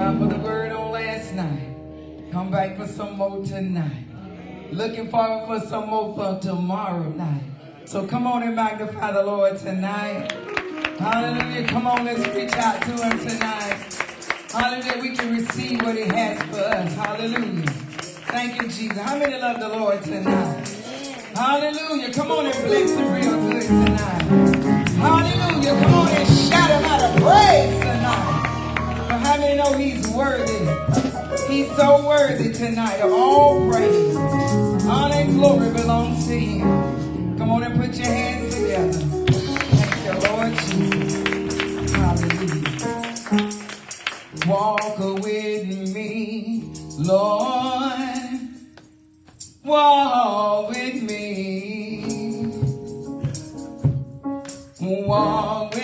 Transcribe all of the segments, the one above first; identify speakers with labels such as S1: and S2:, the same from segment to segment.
S1: God for the word on last night. Come back for some more tonight. Looking forward for some more for tomorrow night. So come on and magnify the Lord tonight. Hallelujah. Come on, let's reach out to him tonight. Hallelujah. We can receive what he has for us. Hallelujah. Thank you, Jesus. How many love the Lord tonight? Hallelujah. Come on and bless the real good tonight. Hallelujah. Come on and shout him out of praise tonight. How many know he's worthy? He's so worthy tonight of all praise. Honor and glory belongs to him. Come on and put your hands together. Thank you, Lord Jesus. Hallelujah. Walk with me, Lord. Walk with me. Walk with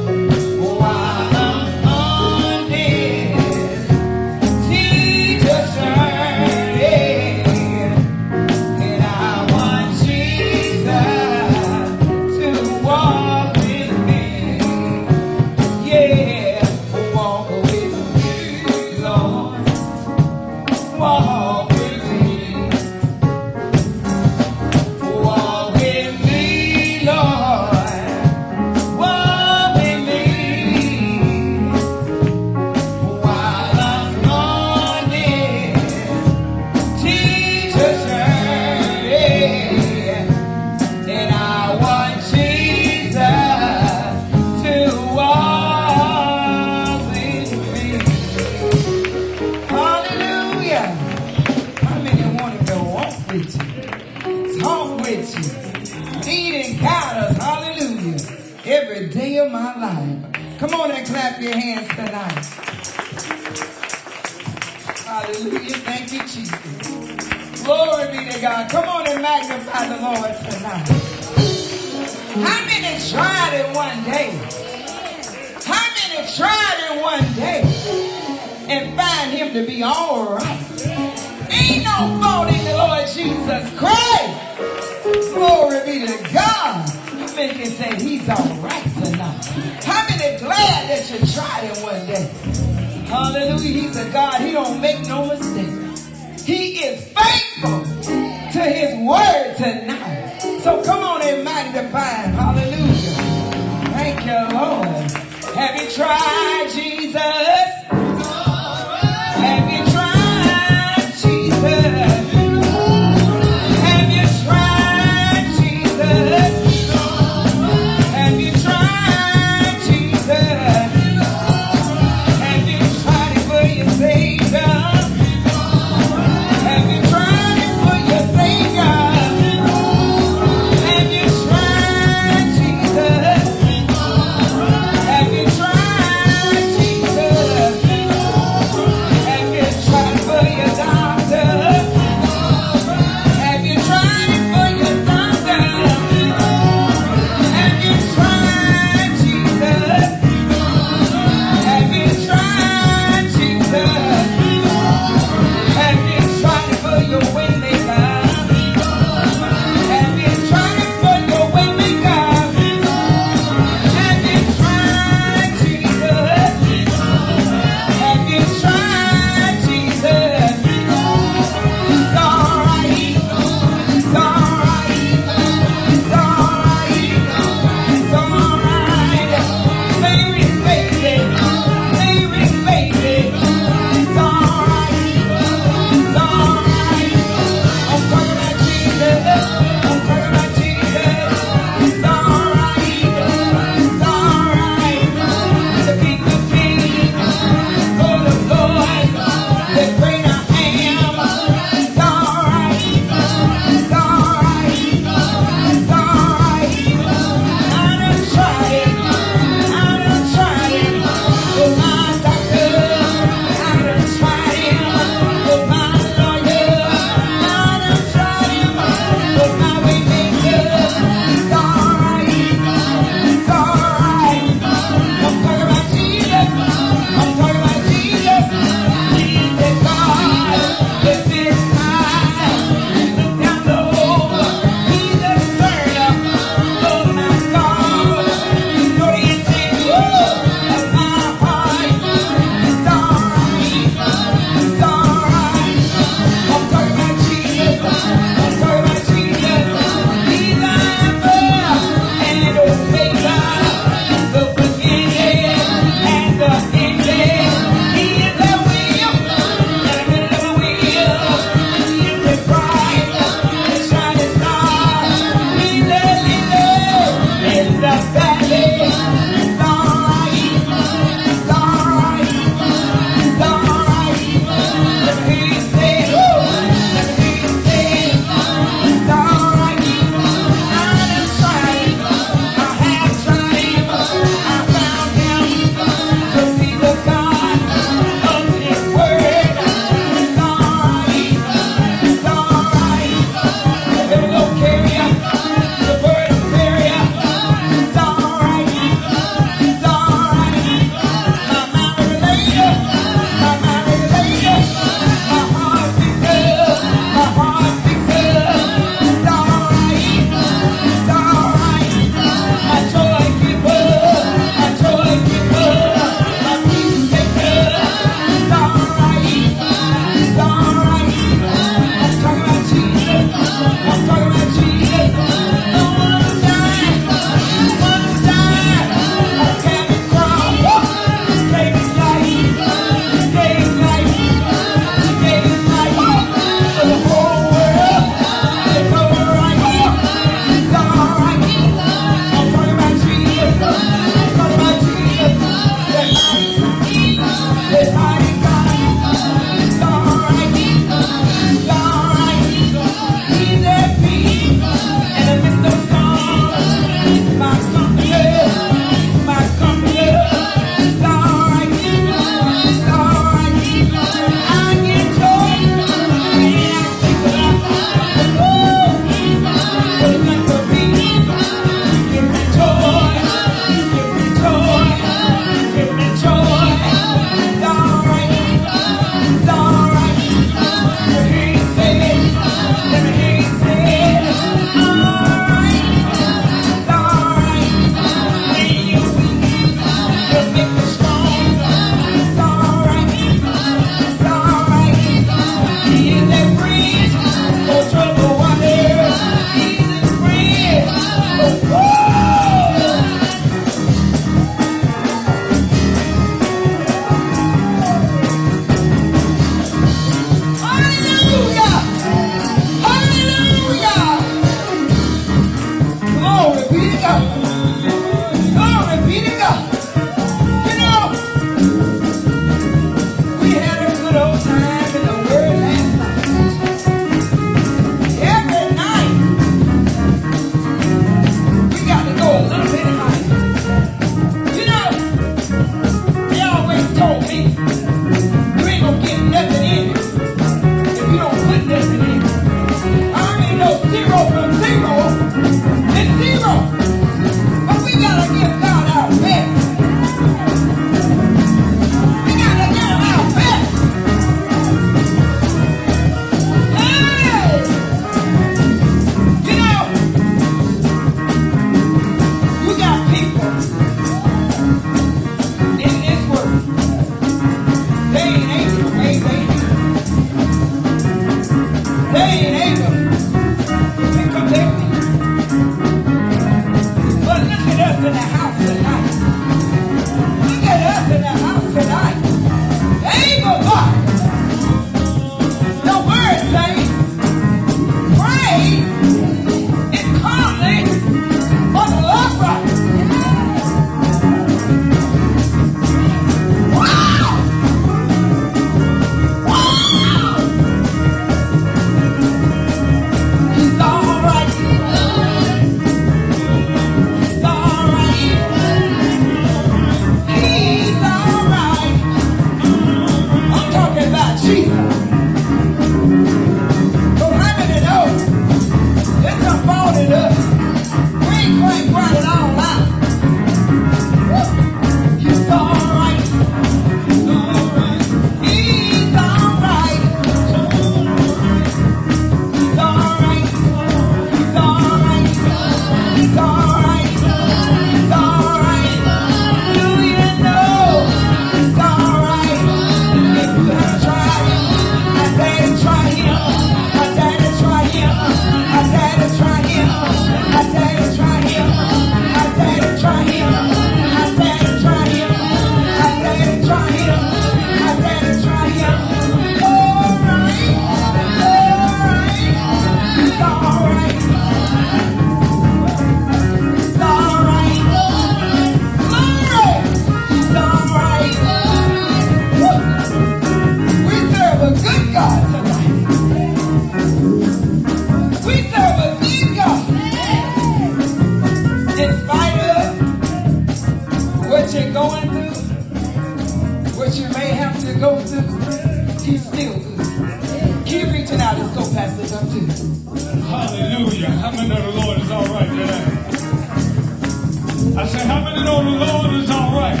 S1: the Lord is all right.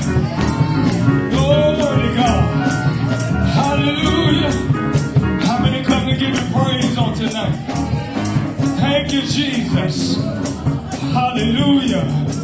S1: Glory to God. Hallelujah. How many come to give praise on tonight? Thank you, Jesus. Hallelujah.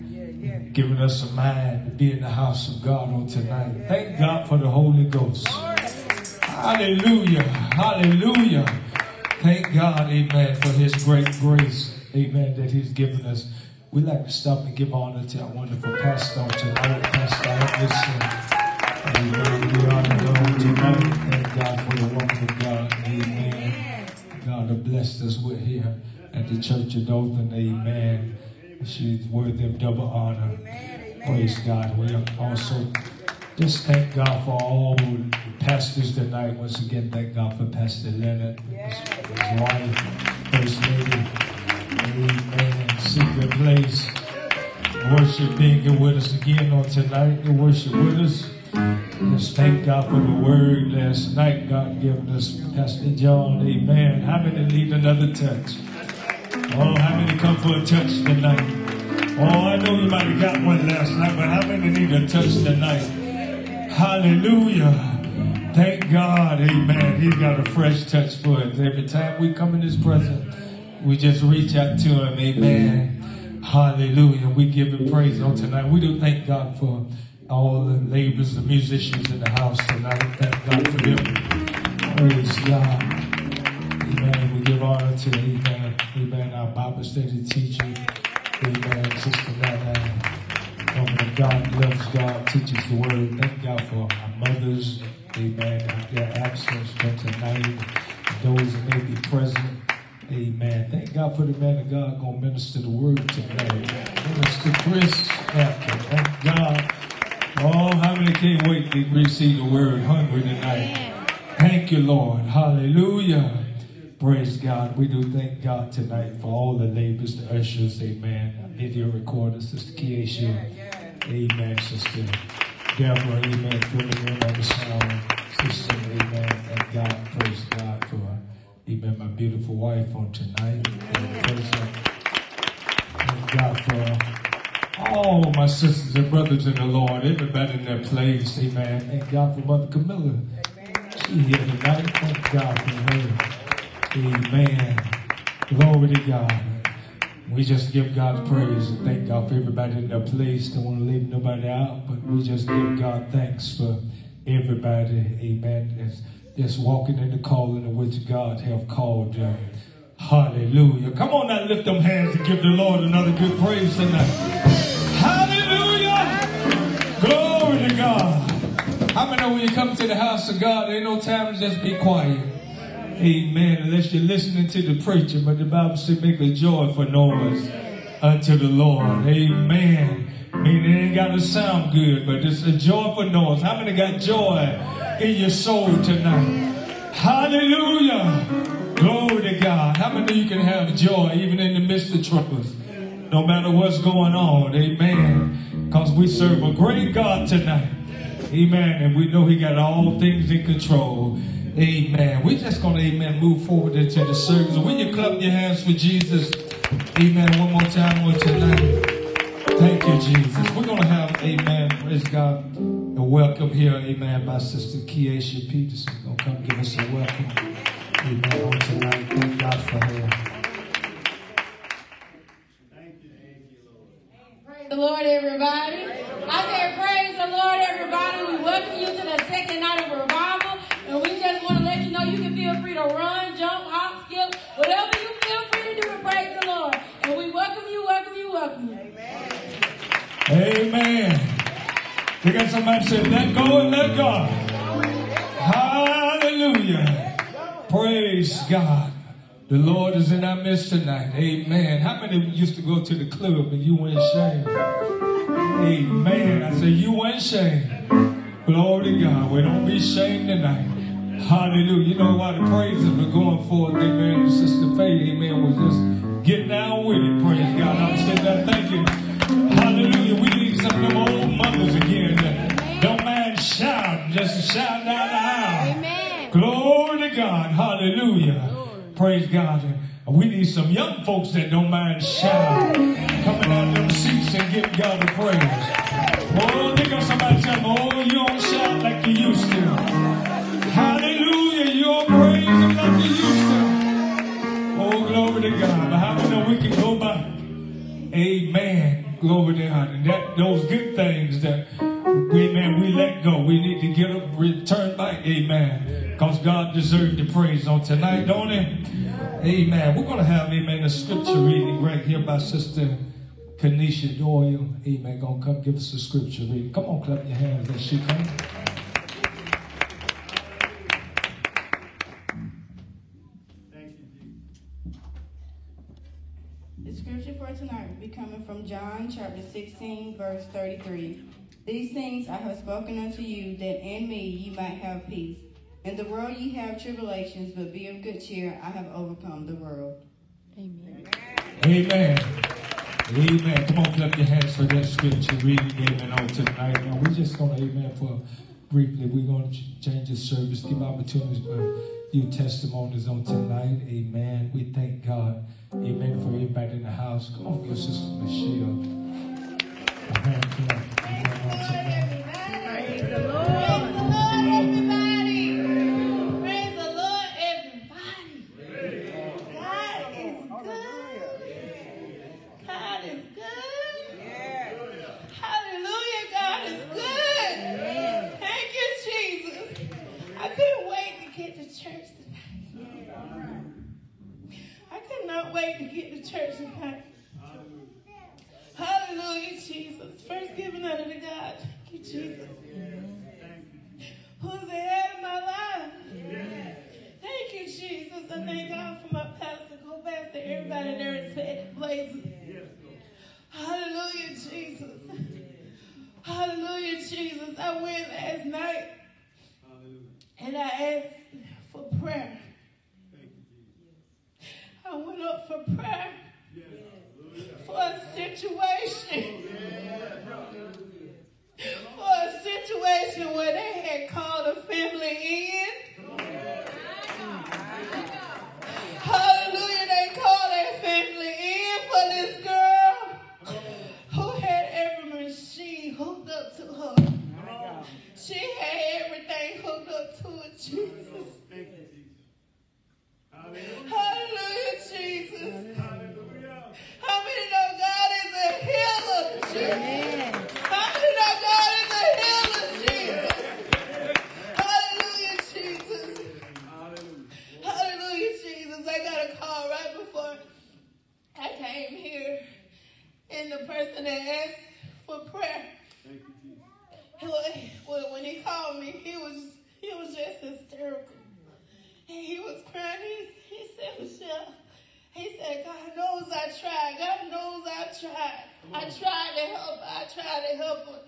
S1: a
S2: mind to be in the house of God on tonight. Thank God for the Holy Ghost. Hallelujah. Hallelujah. Thank God, amen, for his great grace, amen, that he's given us. We'd like to stop and give honor to our wonderful pastor tonight, Pastor Anderson. Amen. We honor God tonight. Thank God for the woman of God. Amen. God blessed us with here at the Church of Dothan. Amen. She's worthy of double honor. Praise God. We also just thank God for all the pastors tonight. Once again, thank God for Pastor Leonard, his, his wife, First Lady. Amen. Secret place. Worship being here with us again on tonight. The worship with us. Just thank God for the word last night. God given us Pastor John. Amen. How many need another touch? Oh, how many come for a touch tonight? Oh, I know have got one last night, but how many need a touch tonight? Hallelujah. Thank God, amen. He's got a fresh touch for us. Every time we come in his presence, we just reach out to him, amen. Hallelujah. We give him praise on tonight. We do thank God for all the laborers, the musicians in the house tonight. Thank God for them. Praise God. Amen. We give honor to, amen, amen, our Bible study teacher. Amen. Sister Nana, woman of God, loves God, teaches the word. Thank God for our mothers. Amen. Their absence from tonight. Those that may be present. Amen. Thank God for the man of God going to minister the word tonight. Minister Chris. Thank oh, God. Oh, how many can't wait to receive the word hungry tonight? Thank you, Lord. Hallelujah. Praise God. We do thank God tonight for all the labors, the ushers, amen. Video recorders, Sister Keisha, amen, Sister Deborah, amen, filling in on the sound system, amen. Thank God, praise God for, amen, my beautiful wife on tonight. Thank God for all my sisters and brothers in the Lord, everybody in their place, amen. Thank God for Mother Camilla. She here tonight. Thank God for her. Amen. Glory to God. We just give God praise and thank God for everybody in their place. Don't want to leave nobody out, but we just give God thanks for everybody. Amen. That's, that's walking in the calling of which God have called them. Hallelujah. Come on now, lift them hands and give the Lord another good praise tonight. Hallelujah. Glory to God. How many know when you come to the house of God, there ain't no time to just be quiet? Amen. Unless you're listening to the preacher, but the Bible says make a joyful noise unto the Lord. Amen. I mean, it ain't got to sound good, but it's a joyful noise. How many got joy in your soul tonight? Hallelujah. Glory to God. How many you can have joy even in the midst of troubles? No matter what's going on. Amen. Because we serve a great God tonight. Amen. And we know He got all things in control. Amen. We're just going to, amen, move forward into the service. When you clap your hands for Jesus, amen, one more time on tonight. Thank you, Jesus. We're going to have, amen, praise God, a welcome here, amen, by Sister Keisha Peterson. Going to come give us a welcome, amen, on tonight. Thank God for her.
S3: The Lord, everybody. I said, praise the Lord, everybody. We welcome you to the second night of revival. And we just want to let you know you can feel free to run, jump, hop, skip, whatever you feel free to do praise the Lord. And we welcome you, welcome you, welcome you.
S2: Amen. Amen. We got somebody say, let go and let God. Hallelujah. Praise God. The Lord is in our midst tonight. Amen. How many of you used to go to the club and you went ashamed? Amen. I said, you went ashamed. Glory to God. We don't be ashamed tonight. Hallelujah. You know why the praises were going forth, amen. Sister Faith, amen, was just getting down with it. Praise God. I'm sitting there thinking, hallelujah, we need some of them old mothers again that don't mind shouting, just shout down the aisle.
S3: Amen.
S2: Glory to God. Hallelujah. Praise God. We need some young folks that don't mind shouting, coming out of them seats and giving God the praise. Oh, think of somebody tell them, oh, you don't shout like you used to. Hallelujah. You don't praise him like you used to. Oh, glory to God. But how many we can go by? Amen. Glory to God. And that those good things that we man we let go. We need to get up, return back. Amen. Because God deserves the praise on tonight, don't he? Amen. We're gonna have amen a scripture reading right here by Sister Kanisha Doyle. Amen. Gonna come give us a scripture reading. Come on, clap your hands as she comes.
S4: The scripture for tonight will be coming from John chapter 16, verse 33. These things I have spoken unto you, that in me ye might have peace. In the world ye have tribulations, but be of good cheer, I have overcome the world.
S3: Amen.
S2: Amen. Amen. Come on, clap your hands for that scripture reading. Amen. On tonight. Now, we're just going to, amen, for briefly, we're going to change the service, give opportunities for your testimonies on tonight. Amen. We thank God. Amen. For everybody in the house. Come on, give Sister Michelle. a hand clap. Amen.
S3: can't wait to get to church and practice. Hallelujah, Jesus. First giving honor to God. Thank you, Jesus. Who's ahead head of my life? Thank you, Jesus. I thank God for my pastor, co-pastor, everybody there there is head places. Hallelujah, Jesus. Hallelujah, Jesus. I went last night and I asked for prayer. I went up for prayer for a situation. For a situation where they had called a family in. Hallelujah, they called their family in for this girl who had every machine hooked up to her. She had everything hooked up to her, Jesus. Hallelujah, Jesus. How many know God is a healer, Jesus? How many know God is a healer, Jesus? Hallelujah, Jesus. Hallelujah, Jesus. I got a call right before I came here, and the person that asked for prayer, well, when he called me, he was he was just hysterical. And he was crying. He, he said, Michelle, he said, God knows I tried. God knows I tried. I tried to help. I tried to help him.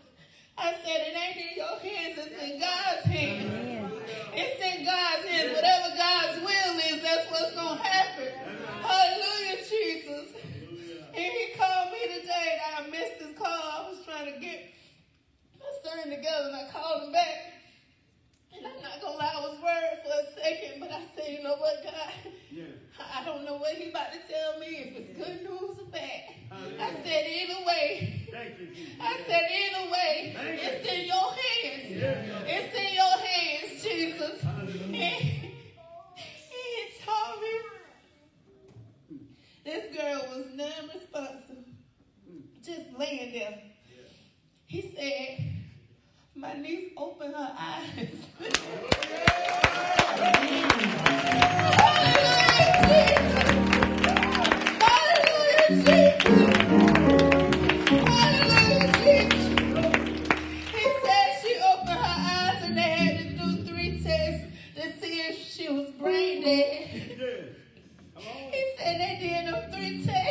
S3: I said, it ain't in your hands. It's in God's hands. It's in God's hands. Whatever God's will is, that's what's going to happen. Hallelujah, Jesus. And he called me today. I missed his call. I was trying to get my son together, and I called him back. And I'm not gonna lie, I was worried for a second, but I said, you know what, God? Yeah. I don't know what he about to tell me, if it's good news or bad. I said, either way. Thank you. I said, either way, it's in your hands. Yeah. It's in your hands, Jesus. And he told me this girl was non-responsive, just laying there. He said, my niece opened her eyes. Hallelujah, Jesus. Hallelujah, Jesus. He said she opened her eyes and they had to do three tests to see if she was brain dead. He said they did them three tests.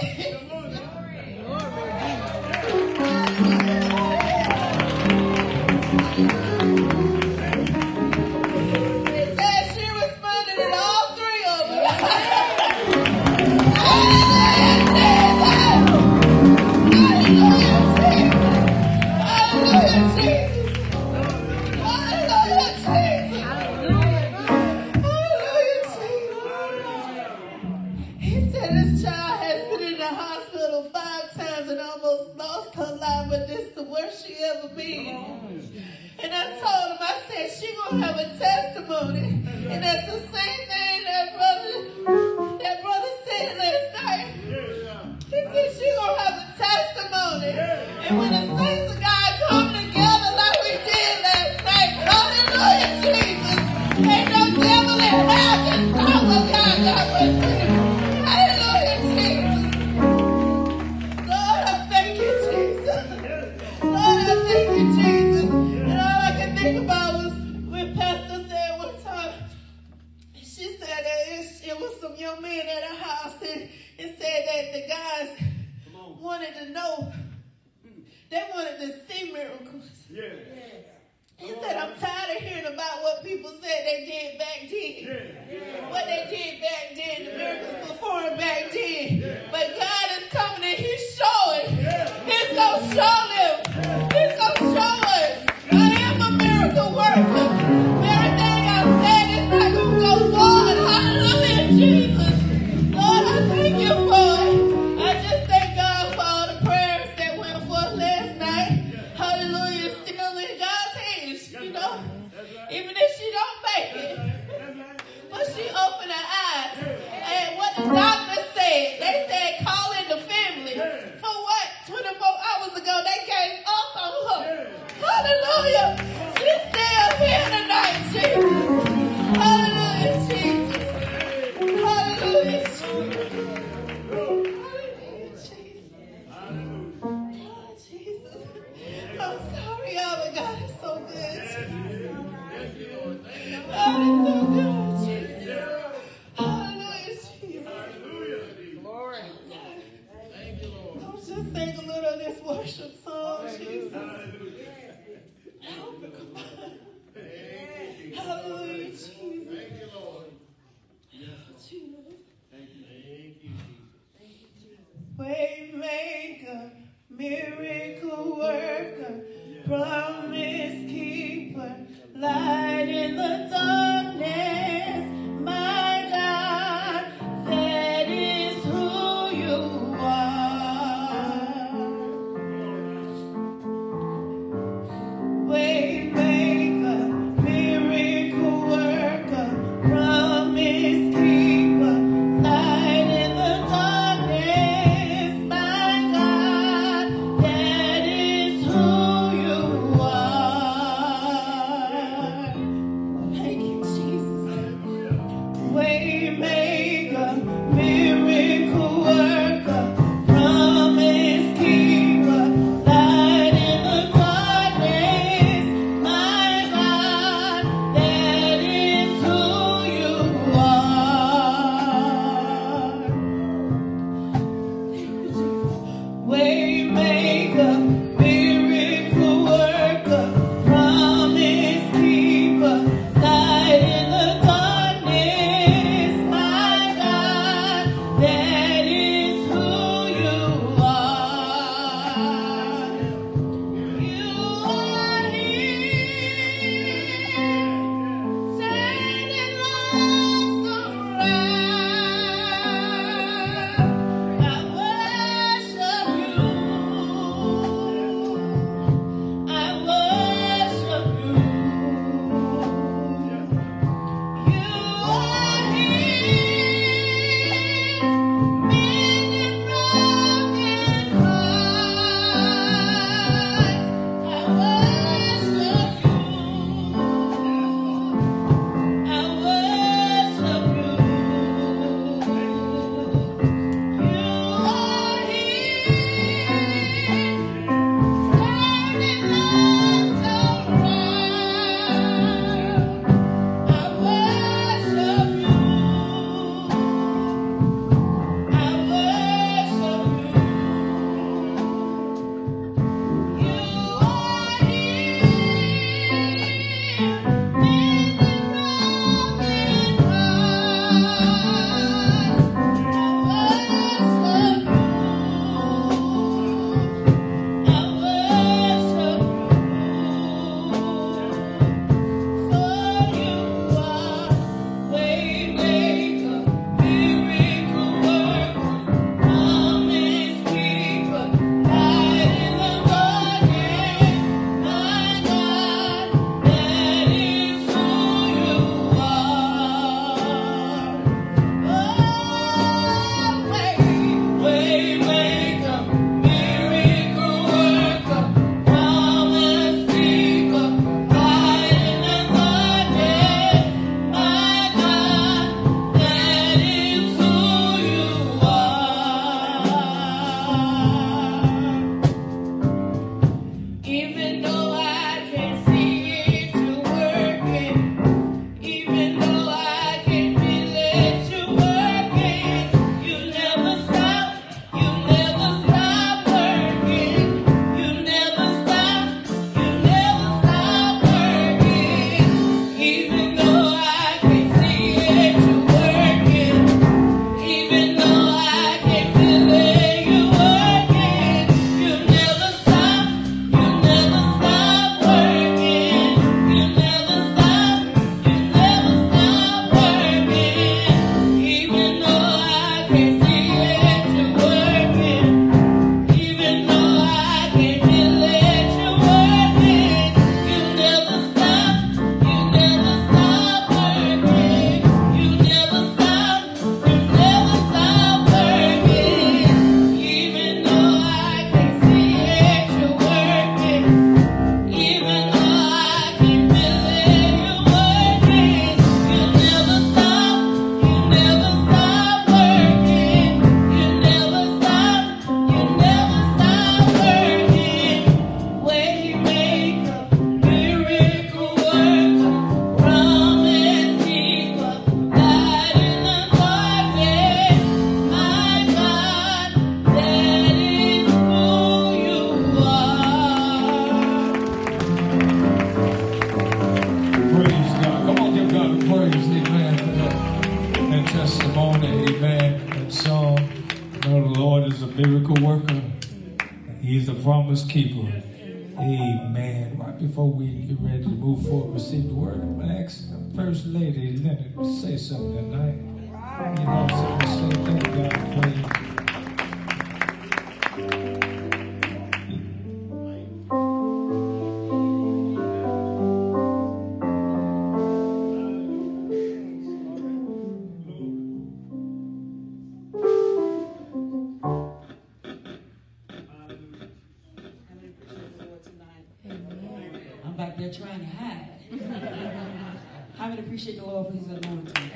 S5: Back there trying to hide. How many appreciate the Lord for his anointing?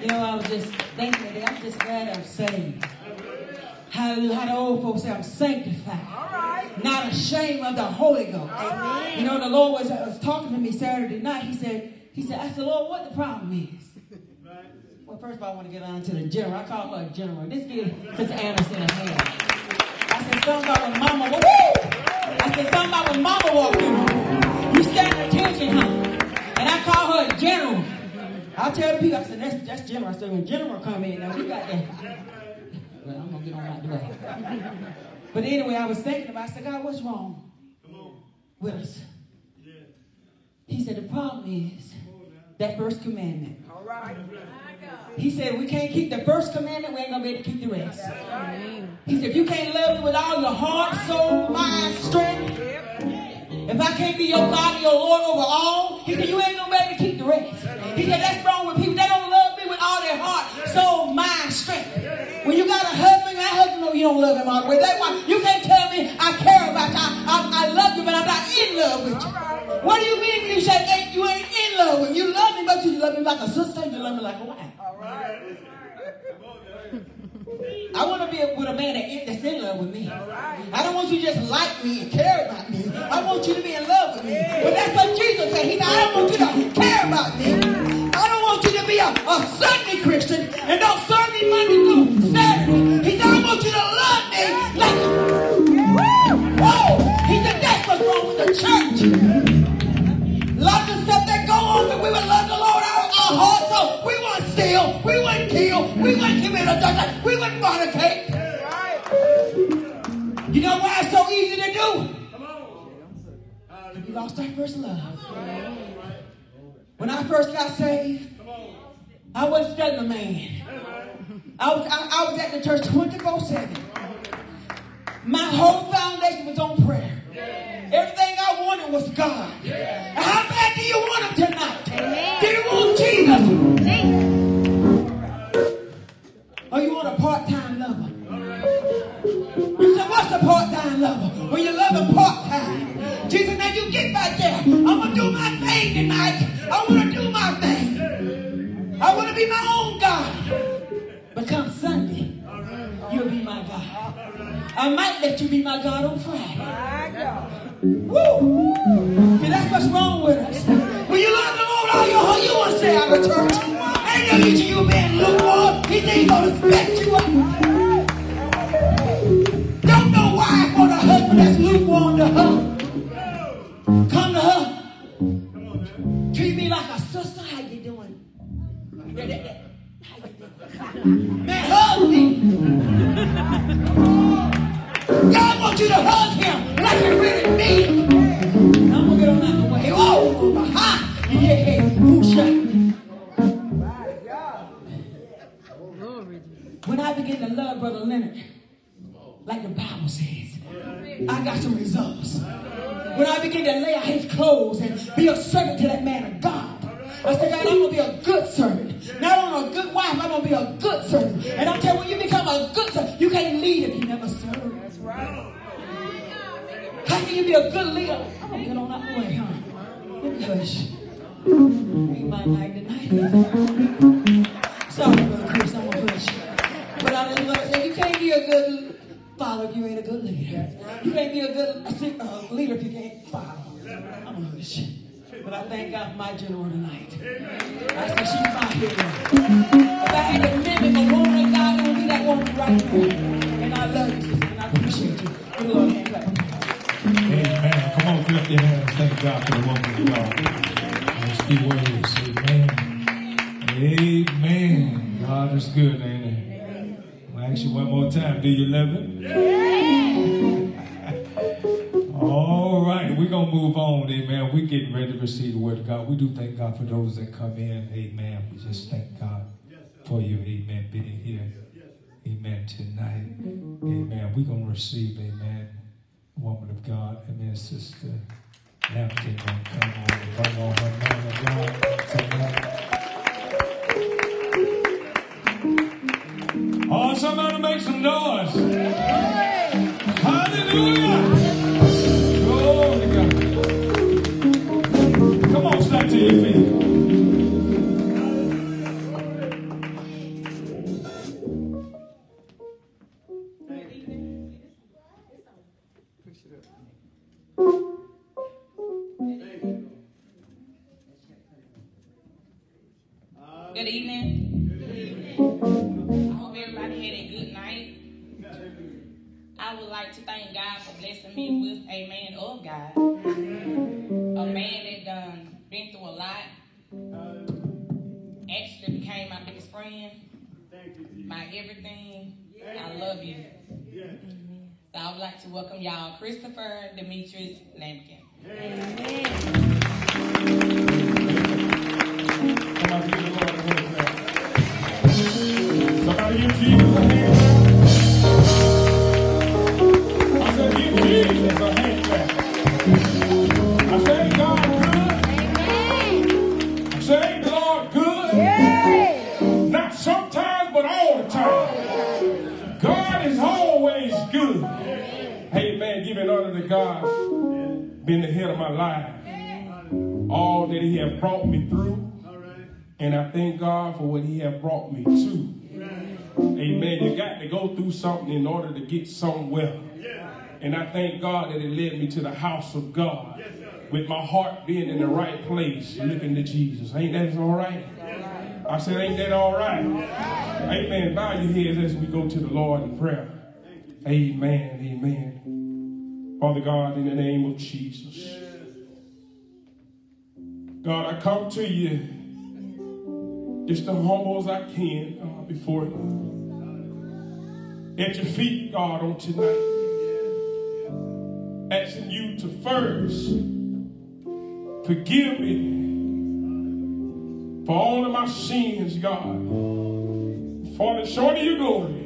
S5: You know, I was just thinking today, I'm just glad I'm saved. Hallelujah. How the old folks say, I'm sanctified. Not ashamed of the Holy Ghost. You know, the Lord was, was talking to me Saturday night. He said, he said, I said, Lord, what the problem is? Well, first of all, I want to get on to the general. I call her a general. This give Sister Anderson a hand. I said something about when mama, woo! I said something about when mama walked in attention, huh? And I call her a general. I tell people, I said, that's, that's general. I said, when general come in, now we got that. Well, I'm going to get on out the way. But anyway, I was thinking about, I said, God, what's wrong with us? He said, the problem is that first commandment. He said, we can't keep the first commandment, we ain't going to be able to keep the rest. He said, if you can't love me with all your heart, soul, mind, strength, if I can't be your God, your Lord over all, he said, you ain't gonna be able to keep the rest. He said, that's wrong with people. They don't love me with all their heart, soul, mind, strength. When you got a husband, that husband know you don't love him all the way. That's why you can't tell me I care about you. I, I, I love you, but I'm not in love with you. What do you mean when you say hey, you ain't in love with? You love me, but you love me like a sister, you love me like a wife. I want to be with a man that, that's in love with me. I don't want you to just like me and care about me. I want you to be in love with me. But that's what Jesus said. He said, I don't want you to care about me. I don't want you to be a, a Sunday Christian and don't serve me Monday through Saturday. He said, I want you to love me like Whoa! Oh, he said, that's what's wrong with the church. Lots of stuff that go on that we would love the Lord we wouldn't steal, we wouldn't kill, we wouldn't commit adultery, we wouldn't fornicate. You know why it's so easy to do? We lost our first love. When I first got saved, I wasn't studying a man. I was, I, I was at the church 24-7. My whole foundation was on prayer. Everything I wanted was God. And How bad do you want him tonight? Do you want Jesus? Or you want a part-time lover? You said, what's a part-time lover? When you love him part-time. Jesus, now you get back there. I'm going to do my thing tonight. I want to do my thing. I want to be my own God. But come Sunday, you'll be my God. I might let you be my God on Friday. Woo! See, that's what's wrong with us. When you love the Lord all your heart, you want to stay out of church. Ain't no use you being lukewarm. He ain't going to spec you up. Don't know why for the husband that's lukewarm to her. Come to her. Treat me like a sister. How you doing? How you doing? Man, hug me. God wants you to hug him like you really mean. Oh. When I begin to love Brother Leonard, like the Bible says, I got some results. When I begin to lay out his clothes and be a servant to that man of God, I said, God, I'm gonna be a good servant. Not only a good wife, I'm gonna be a good servant. And I'm telling you, when you become a good servant, you can't lead if you never serve. That's right. How can you be a good leader? I'm gonna get on the way, huh? Let me hush. My night tonight. Sorry, Brother Chris, I'm gonna hush. But I just to say, you can't be a good father if you ain't a good leader. You can't be a good uh, leader if you can't follow. I'm gonna hush. But I thank God for my general tonight. I said, she's my hero. If I had to mimic a woman of God, it would be that woman right now. And I love you, and I appreciate you. The Lord clap
S2: your hands. Thank God for the woman of God. Those few words. Amen. Amen. God is good, ain't he? I'll ask you one more time. Do you love him?
S6: All right, we're going to move on, amen. We're getting ready to receive the word of God. We do thank God for those that come in, amen. We just thank God for you, amen, being here, amen, tonight. Amen. We're going to receive, amen, woman of God, amen, sister Lampkin going to come on and bring on her man of God tonight. Oh, somebody make some noise.
S3: Good evening. I hope everybody had a good night. I would like to thank God for blessing me with a man of God. A man that done been through a lot. Actually became my biggest friend. My everything. I love you. So I would like to welcome y'all Christopher Demetrius Lampkin.
S6: Somebody brought me through. And I thank God for what He has brought me to. Amen. You got to go through something in order to get somewhere. And I thank God that it led me to the house of God. With my heart being in the right place, looking to Jesus. Ain't that all right? I said, ain't that all right? Amen. Bow your heads as we go to the Lord in prayer. Amen. Amen. Father God, in the name of Jesus. God, I come to you just as humble as I can uh, before you. At your feet, God, on tonight. Asking you to first forgive me for all of my sins, God. Falling short of your glory.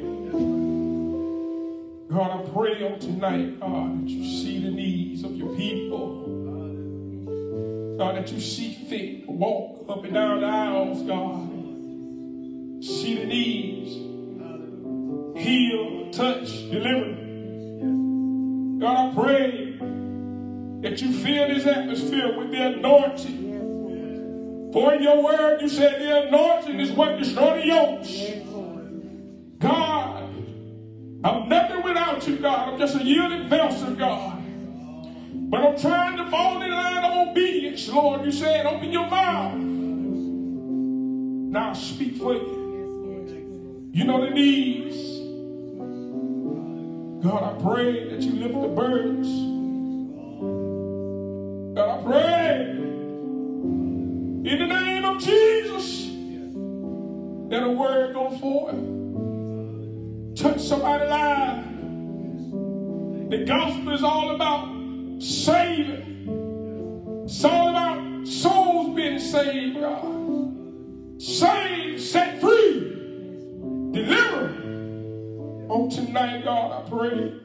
S6: God, I pray on tonight, God, that you see the needs of your people. God, that you see fit walk up and down the aisles, God. See the needs. Heal, touch, deliver. God, I pray that you fill this atmosphere with the anointing. For in your word, you said the anointing is what destroys the yokes. God, I'm nothing without you, God. I'm just a yielded vessel, God. But I'm trying to fall in line of obedience, Lord. You said, open your mouth. Now speak for you. You know the needs. God, I pray that you lift the burdens. God, I pray in the name of Jesus that a word go forth. Touch somebody's life. The gospel is all about saving. It's all about souls being saved, God. Saved, set free, deliver. On tonight, God, I pray.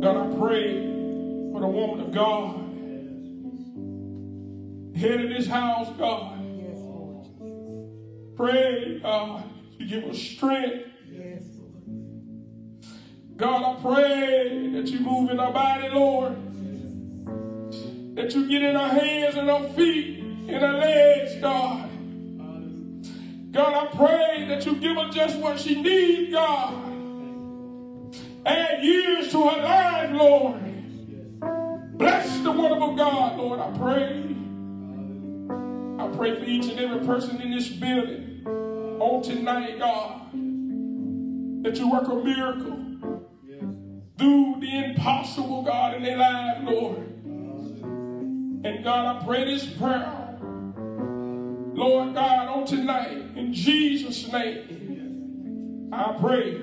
S6: God, I pray for the woman of God. Head of this house, God. Pray, God, you give us strength. God, I pray that you move in our body, Lord. That you get in our hands and our feet and our legs, God. God, I pray that you give her just what she needs, God. Add years to her life, Lord. Bless the of God, Lord, I pray. I pray for each and every person in this building on tonight, God, that you work a miracle do the impossible, God, in their lives, Lord. And God, I pray this prayer, Lord God, on tonight, in Jesus' name, I pray.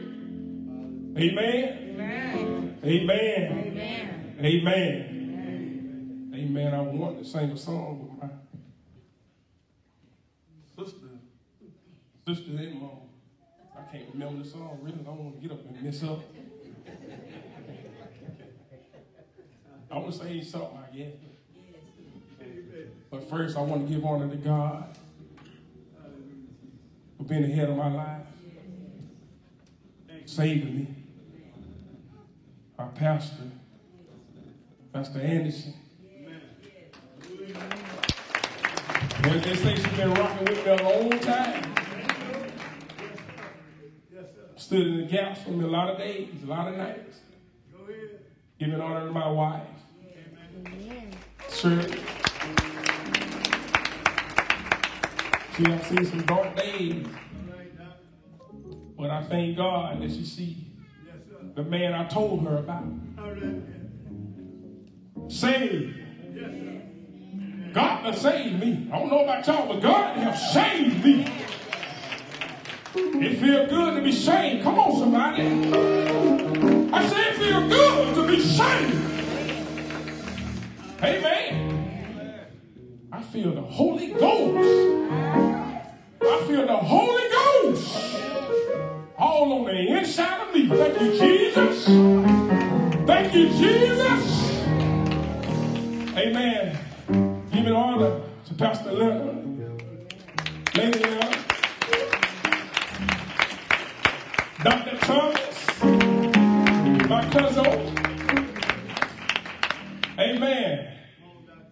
S6: Amen. Amen. Amen. Amen. Amen. I want to sing a song with my sister, sister and mom. I can't remember the song really. I don't want to get up and mess up. I want to say something, I guess. But first, I want to give honor to God for being ahead of my life, saving me. Our pastor, Pastor Anderson. Well, they say she's been rocking with me a long time. Stood in the gaps for me a lot of days, a lot of nights. Giving honor to my wife. Sure. She have seen some dark days. But I thank God that she see the man I told her about. Saved. God has saved me. I don't know about y'all, but God has saved me. It feels good to be saved. Come on, somebody. I say it feels good to be saved. Amen. I feel the Holy Ghost. I feel the Holy Ghost all on the inside of me. Thank you, Jesus. Thank you, Jesus. Amen. Giving honor to Pastor Leonard, Lady Leonard, Dr. Thomas, my cousin.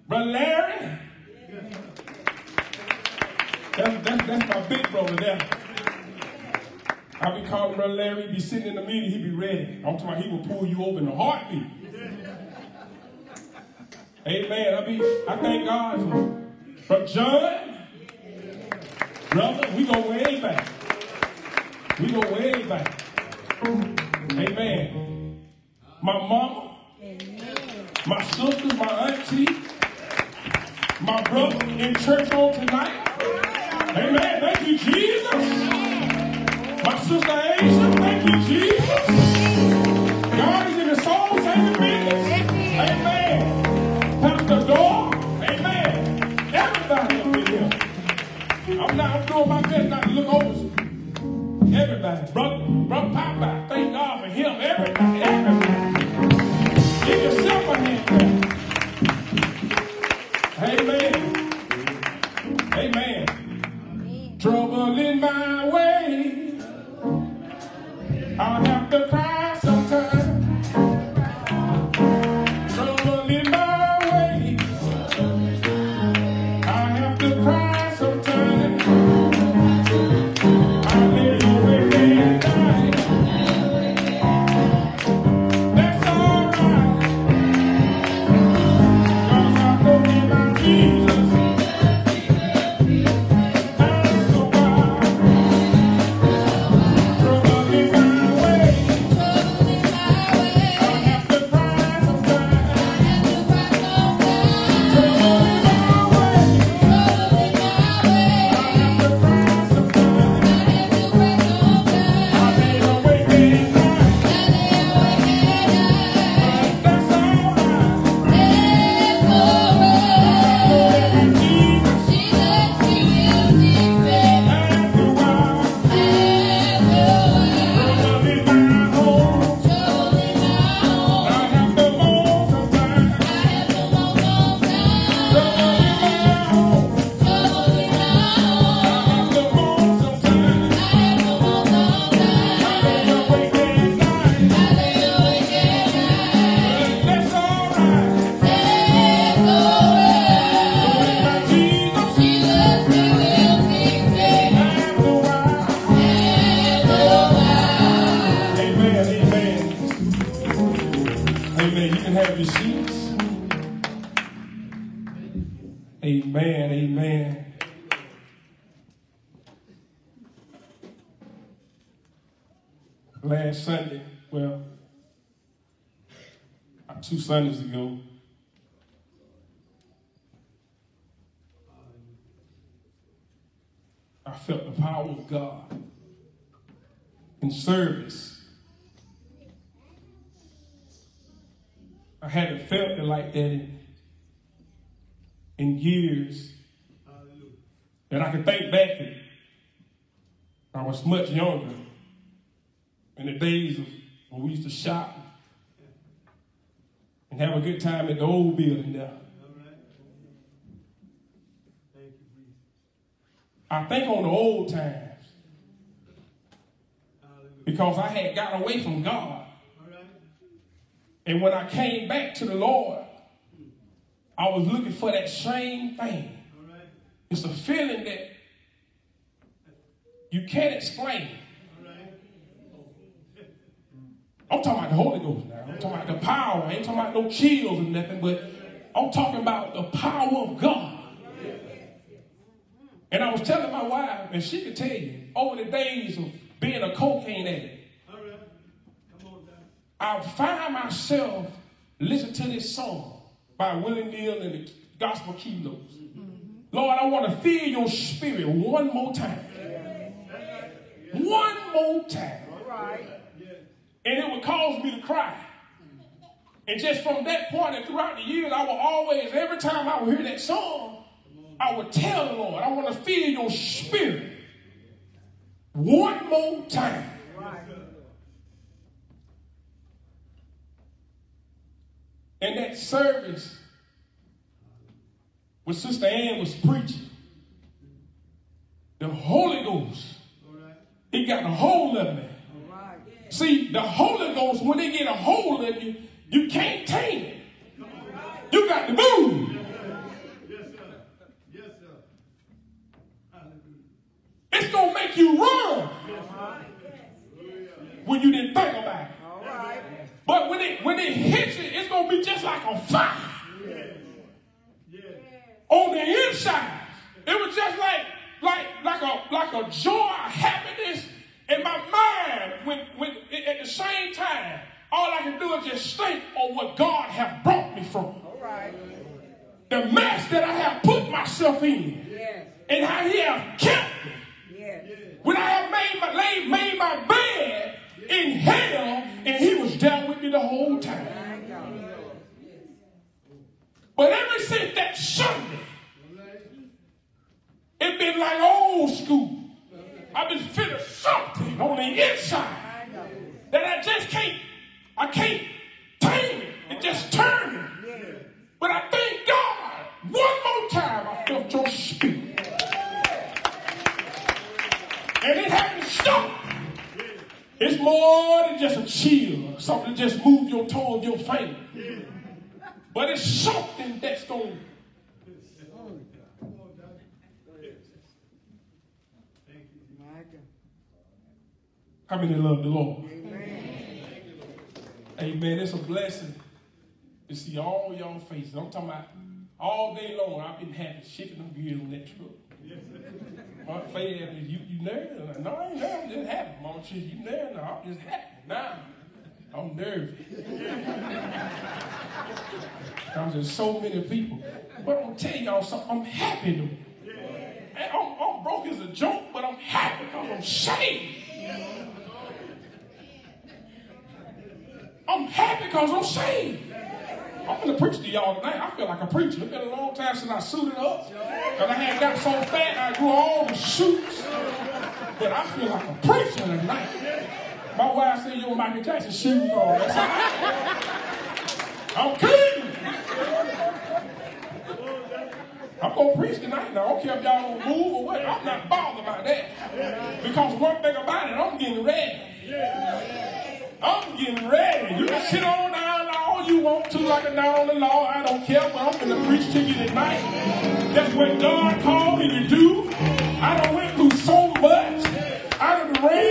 S6: Brother Larry. That's, that's, that's my big brother there. I be calling Brother Larry, he be sitting in the meeting, he be ready. I'm talking he will pull you over in a heartbeat. Amen. I be I thank God for John. Brother, we go way back. We go way back. Amen. My mama, my sisters, my auntie, my brother in church on tonight. Amen. Thank you, Jesus. My sister Asia, thank you, Jesus. God is in the soul saving business. Amen. Pastor Dor, amen. Everybody up in here. I'm not I'm doing my best not to look over everybody. Brother, brother Papa, thank God for him. Everybody. I'll have to cry Sundays ago, I felt the power of God in service. I haven't felt it like that in, in years. And I can think back to I was much younger in the days of when we used to shop and have a good time at the old building there. I think on the old times because I had got away from God. And when I came back to the Lord, I was looking for that same thing. It's a feeling that you can't explain. I'm talking about the Holy Ghost. I'm talking about the power. I ain't talking about no chills or nothing, but I'm talking about the power of God. And I was telling my wife, and she could tell you, over the days of being a cocaine addict, I find myself listening to this song by Willie Neal and the Gospel Keynotes. Lord, I want to feel your spirit one more time. One more time. And it would cause me to cry. And just from that point and throughout the years, I would always, every time I would hear that song, I would tell the Lord, I want to feel your spirit one more time. And that service when Sister Ann was preaching, the Holy Ghost, it got a hold of me. See, the Holy Ghost, when they get a hold of you, you can't tame it. You got to move. Yes, sir. Yes, sir. It's going to make you run when you didn't think about it. But when it when it hits you, it's going to be just like a fire. On the inside, it was just like like like a like a joy, happiness in my mind. When when at the same time, all I can do is just think on what God have brought me from. The mess that I have put myself in, and how He have kept me. When I have made my, laid, made my bed in hell, and he was down with me the whole time. But ever since that Sunday, it been like old school. I've been feeling something on the inside that I just can't, I can't tame it. It just turned me. But I thank God, one more time I felt your spirit. And it hasn't stopped. It's more than just a chill, something to just move your of your finger. But it's something that's going How many love the Lord? Amen. It's a blessing to see all y'all faces. I'm talking about all day long. I've been happy shifting them gears on that truck. My asked me, you, you nervous? No, I ain't nervous. Just happy. Mama says, you nervous? No, I'm just happy. Now, I'm nervous. Because there's so many people. But I'm going to tell y'all something. I'm happy though. And I'm, I'm broke as a joke, but I'm happy because I'm saved. I'm happy because I'm saved. I'm going to preach to y'all tonight. I feel like a preacher. It's been a long time since I suited up. Because I had got so fat, I grew all the shoots. But I feel like a preacher tonight. My wife said, you're Michael Jackson shoes on. That's. I'm kidding. I'm going to preach tonight. Now, I don't care if y'all don't move or what. I'm not bothered by that. Because one thing about it, I'm getting ready. I'm getting ready. You can sit on down all you want to like a down on the law. I don't care, but I'm going to preach to you tonight. That's what God called me to do. I done went through so much. I done ran,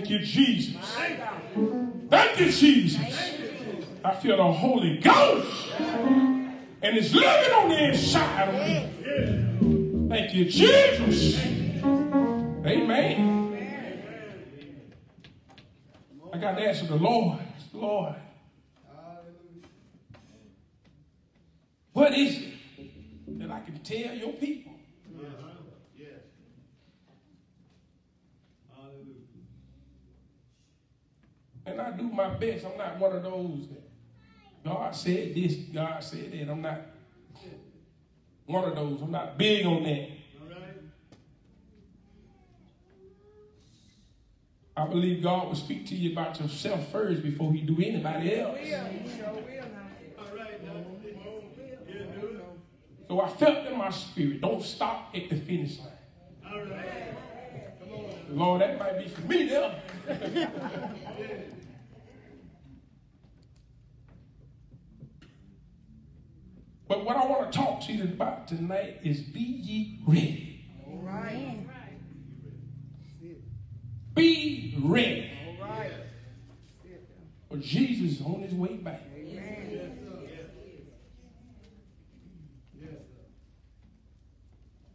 S6: Thank you, Jesus. Thank you, Jesus. I feel the Holy Ghost. And it's living on the inside of me. Thank you, Jesus. Amen. I got to ask the Lord, Lord, what is it that I can tell your people? And I do my best. I'm not one of those that God said this, God said that. I'm not one of those. I'm not big on that. I believe God will speak to you about yourself first before he do anybody else. So I felt in my spirit, don't stop at the finish line. Lord, that might be for me there. But what I want to talk to you about tonight is be ye ready. All right. Be ready. All right. For Jesus is on his way back.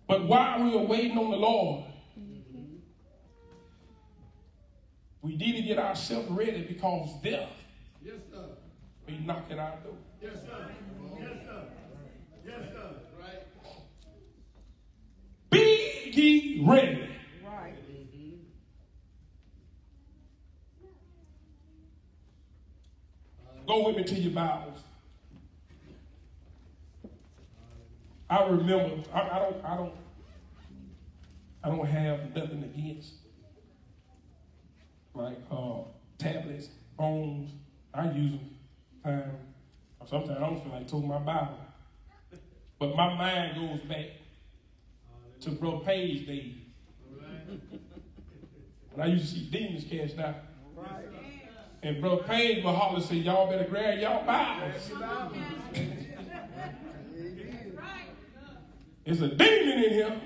S6: But while we were waiting on the Lord, we need to get ourselves ready because death
S7: Yes, sir.
S6: may knock at our door.
S7: Yes, sir. Yes, sir. Right.
S6: Be ye ready. Go with me to your Bibles. I remember. I, I don't. I don't. I don't have nothing against like uh, tablets, phones. I use them. Time. Sometimes I don't feel like talking my Bible, but my mind goes back to Bro Page days. When I used to see demons cast out. And Bro Page would holler say, y'all better grab y'all Bibles. There's a demon in here.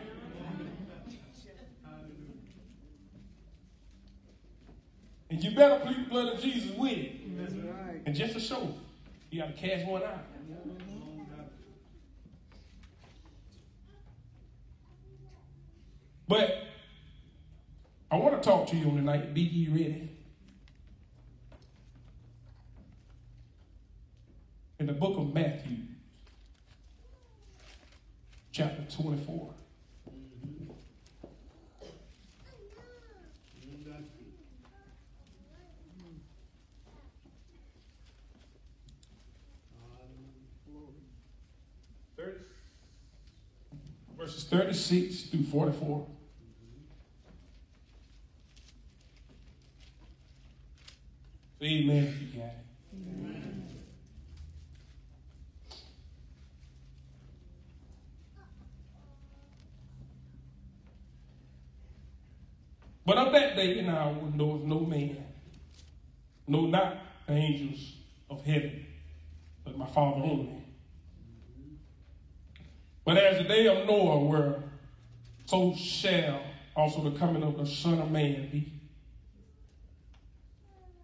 S6: And you better plead the blood of Jesus with it. And just to show, you got to cast one out. But I want to talk to you on tonight. Be ye ready. In the book of Matthew, chapter 24. Verses 36 through 44. Amen. if You got it. But on that day and hour knoweth no man, no not the angels of heaven, but my Father only. But as the day of Noah were, so shall also the coming of the Son of Man be.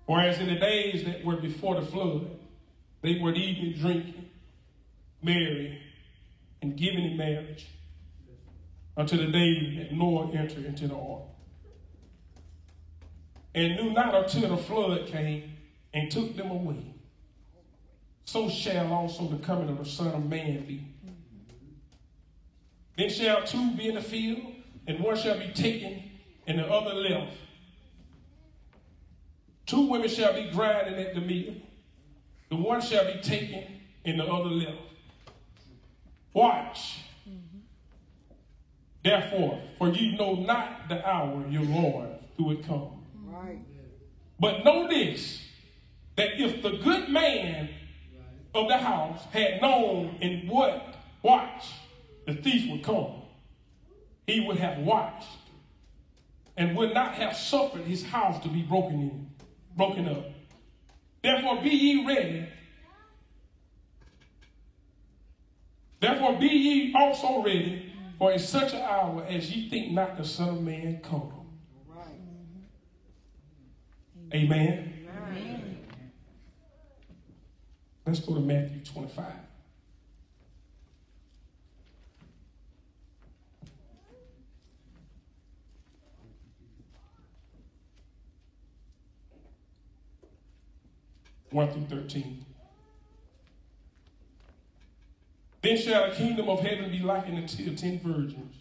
S6: Whereas in the days that were before the flood, they were eating and drinking, marrying, and giving in marriage until the day that Noah entered into the ark. And knew not until the flood came and took them away. So shall also the coming of the Son of Man be. Then shall two be in the field, and one shall be taken, and the other left. Two women shall be grinding at the mill. The one shall be taken, and the other left. Watch. Therefore, for ye know not the hour your Lord who would come. But know this, that if the good man of the house had known in what watch the thief would come, he would have watched and would not have suffered his house to be broken in, broken up. Therefore be ye ready. Therefore be ye also ready, for in such an hour as ye think not the Son of Man come. Amen. Let's go to Matthew 25. 1 through 13. Then shall the kingdom of heaven be likened unto ten virgins,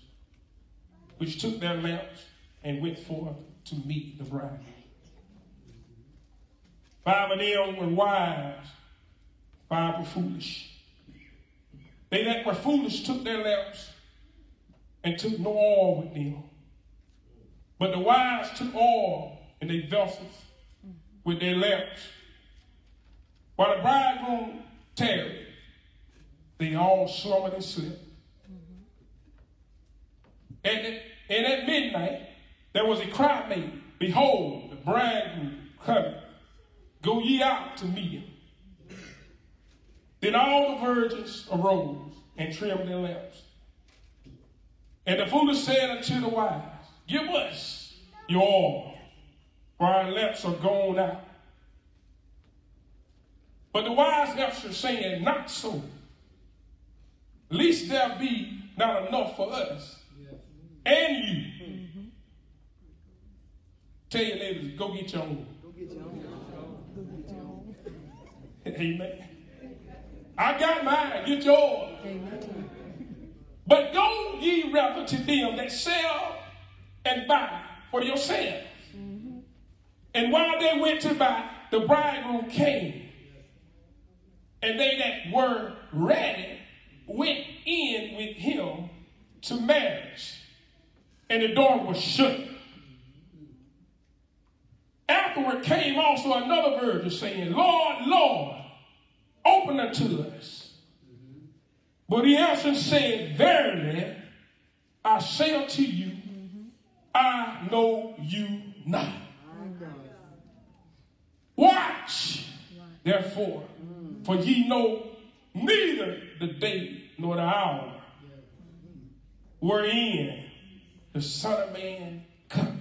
S6: which took their lamps and went forth to meet the bride. Five of them were wise, five were foolish. They that were foolish took their lamps and took no oil with them. But the wise took oil in their vessels with their lamps. While the bridegroom tarried, they all slumbered and slept. And, at- and at midnight, there was a cry made, Behold, the bridegroom coming. Go ye out to meet him. Then all the virgins arose and trimmed their lamps. And the foolish said unto the wise, Give us your oil, for our lamps are gone out. But the wise answered, saying, Not so. Least there be not enough for us and you. Tell your neighbors, go get your own. Amen. I got mine, get yours. But go ye rather to them that sell and buy for yourselves. And while they went to buy, the bridegroom came. And they that were ready went in with him to marriage. And the door was shut. Afterward came also another virgin saying, Lord, Lord, open unto us. But he answered and said, Verily, I say unto you, I know you not. Watch, therefore, for ye know neither the day nor the hour wherein the Son of Man cometh.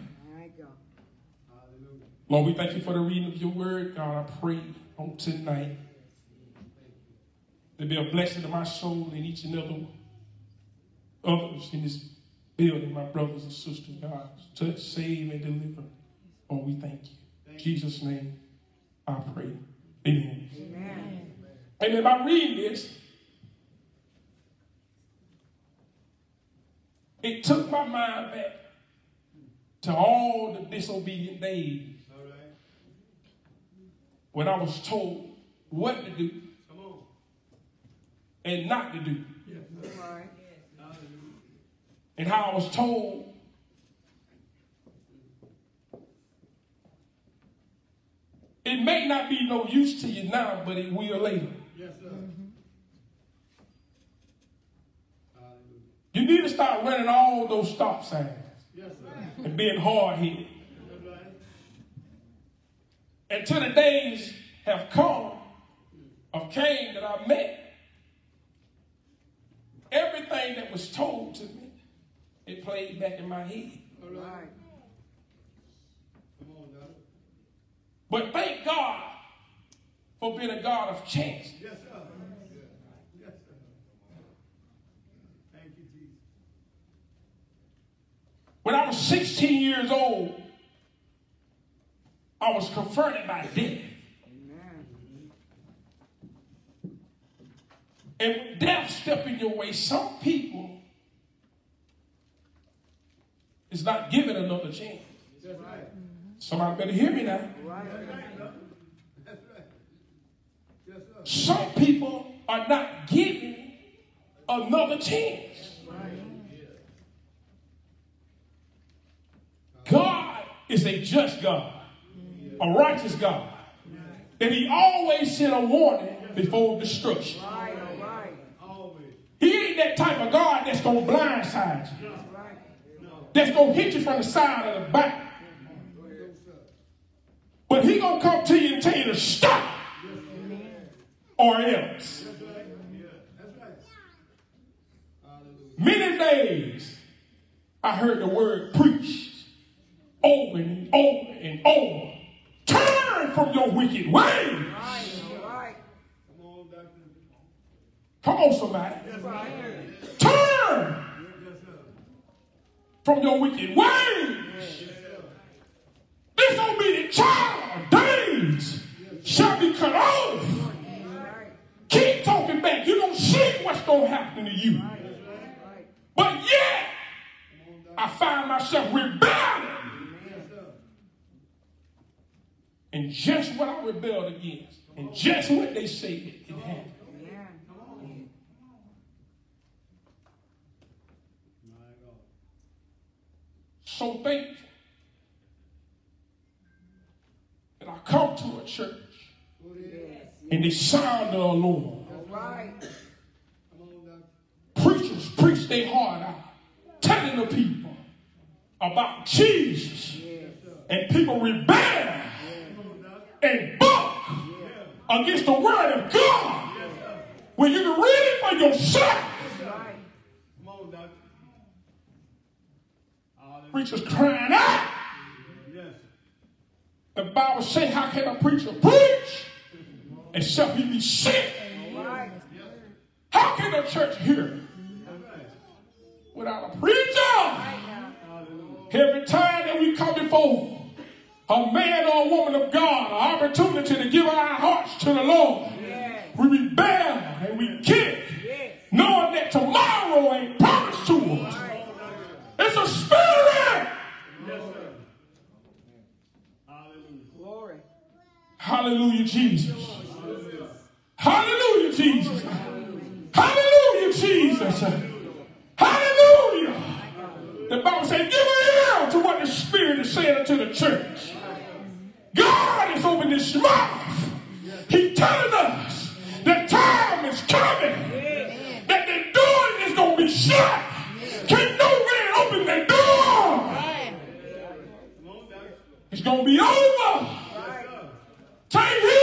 S6: Lord, we thank you for the reading of your word. God, I pray on tonight there be a blessing to my soul and each and other others in this building, my brothers and sisters, God. Touch, save, and deliver. Oh, we thank you. Jesus' name, I pray. Amen. Amen. Amen. By reading this, it took my mind back to all the disobedient days when I was told what to do and not to do. And how I was told it may not be no use to you now, but it will later.
S7: Yes, sir.
S6: You need to start running all those stop signs
S7: Yes, sir.
S6: and being hard headed.
S7: Right.
S6: Until the days have come of Cain that I met, everything that was told to me, it played back in my head.
S7: All right. Come on, daughter.
S6: But thank God for being a God of chance.
S7: Yes, sir. Yes, sir. Thank you, Jesus.
S6: When I was 16 years old, I was confronted by death. And when death step in your way, some people is not given another chance.
S7: That's right.
S6: Somebody better hear me now.
S7: Right, brother. That's right. Yes, sir.
S6: Some people are not given another chance. God is a just God, a righteous God. And he always sent a warning before destruction. He ain't that type of God that's going to blindside you. That's going to hit you from the side of the back. But he going to come to you and tell you to stop or else. Many days I heard the word preached over and over and over. Turn from your wicked ways.
S7: Come on,
S6: somebody. Turn from your wicked ways. The child days shall be cut off. Keep talking back. You don't see what's going to happen to you. But yet, I find myself rebelling. And just what I rebelled against, and just what they say it, happened. So thankful that I come to a church and they sound the alarm. Preachers preach their heart out, telling the people about Jesus. And people rebel and buck against the word of God. When you can read it for yourself. Preachers crying out. The Bible says, how can a preacher preach except he be sent? How can the church hear without a preacher? Every time that we come before a man or a woman of God, an opportunity to give our hearts to the Lord, we rebel and we kick, knowing that tomorrow ain't promised to us. It's a spirit. Hallelujah, Jesus. Hallelujah, Jesus. Hallelujah, Jesus. Hallelujah. The Bible says, give ear to what the Spirit is saying unto the church. God is opening his mouth. He's telling us the time is coming. That the door is going to be shut. Can no man open the door? It's going to be over. Take heed.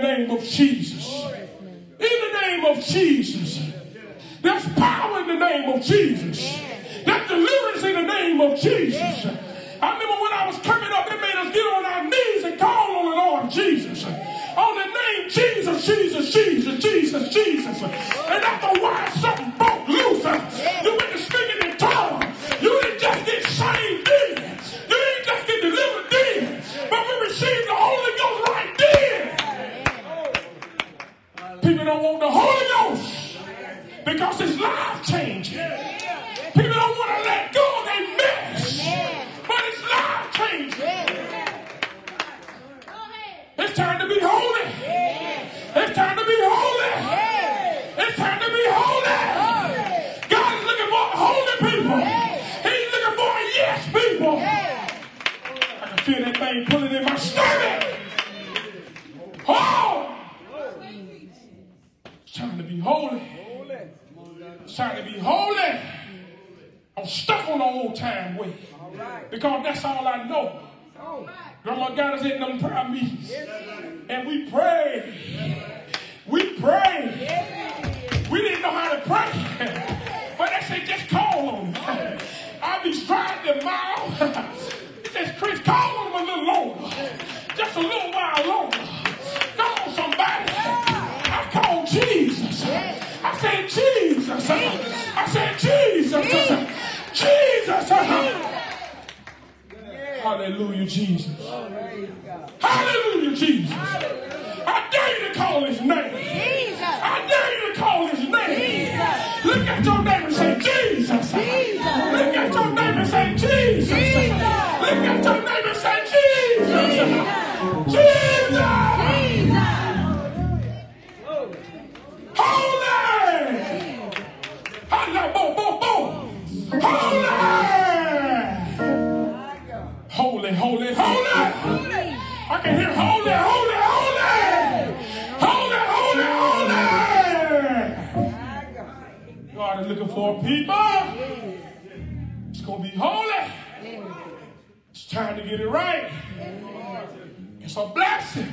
S6: the name of Jesus. In the name of Jesus. There's power in the name of Jesus. There's deliverance in the name of Jesus. I remember when I was coming up, it made us get on our knees and call on the Lord Jesus. On the name Jesus, Jesus, Jesus, Jesus, Jesus. And after a while, something broke loose. You went to speaking in tongues. You didn't just get saved then. You didn't just get delivered then. But we received the Holy People don't want the Holy Ghost because it's life changing. People don't want to let go of their mess, but it's life changing. It's time to be holy. Time way. Because that's all I know. Grandma got us in them prayer meetings. And we prayed. We prayed. We didn't know how to pray. But they said, just call on him. I be trying to mouth. He says, Chris, call on him a little longer. Just a little while longer. Come on, somebody. I called Jesus. I said, Jesus. I said, Jesus. Jesus. Hallelujah, Jesus. Hallelujah, Jesus. I dare you to call his name. I dare you to call his name. Look at your neighbor and say, Jesus. Look at your neighbor and say, Jesus. Look at your neighbor and say, Jesus. Holy. Holy, holy, holy. I can hear holy, holy, holy. Holy, holy, holy. God is looking for people. It's going to be holy. It's time to get it right. It's a blessing.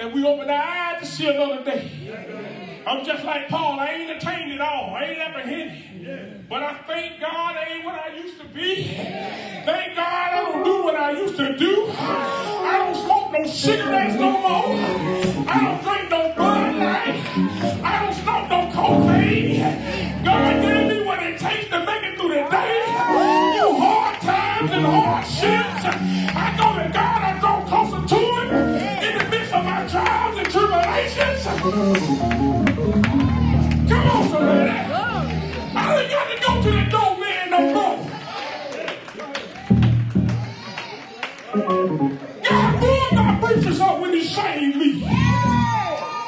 S6: And we open our eyes to see another day. I'm just like Paul. I ain't attained it all. I ain't apprehended. But I thank God I ain't what I used to be. Thank God I don't do what I used to do. I don't smoke no cigarettes no more. I don't drink no Bud Light. I don't smoke no cocaine. God gave me what it takes to make it through the day. You hard times and hardships. I go to God. Come on, somebody. I ain't got to go to the doorman no more. God my when He saved me.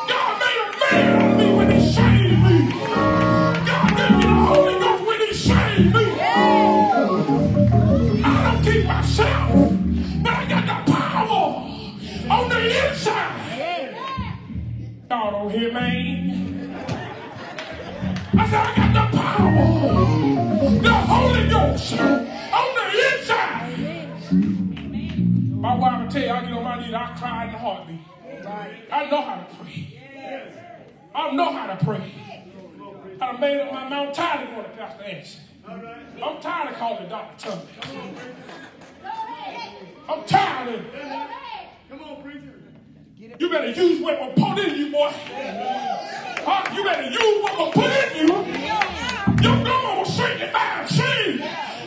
S6: God made a man of me when He saved me. God gave me the Holy Ghost when He saved me. I don't keep myself, but I got the power on the inside. Y'all don't hear me? I said, I got the power, the Holy Ghost on the inside. My wife will tell you, I get on my knees, I cry in the heartbeat. I know how to pray. I know how to pray. I made up my mind. I'm tired of going to Pastor Anson. I'm tired of calling Dr. Tubman. I'm tired of it.
S7: Come on, preacher.
S6: You better use what will put in you, boy. Huh? You better use what will put in you. Your grandma was sanctified, saved,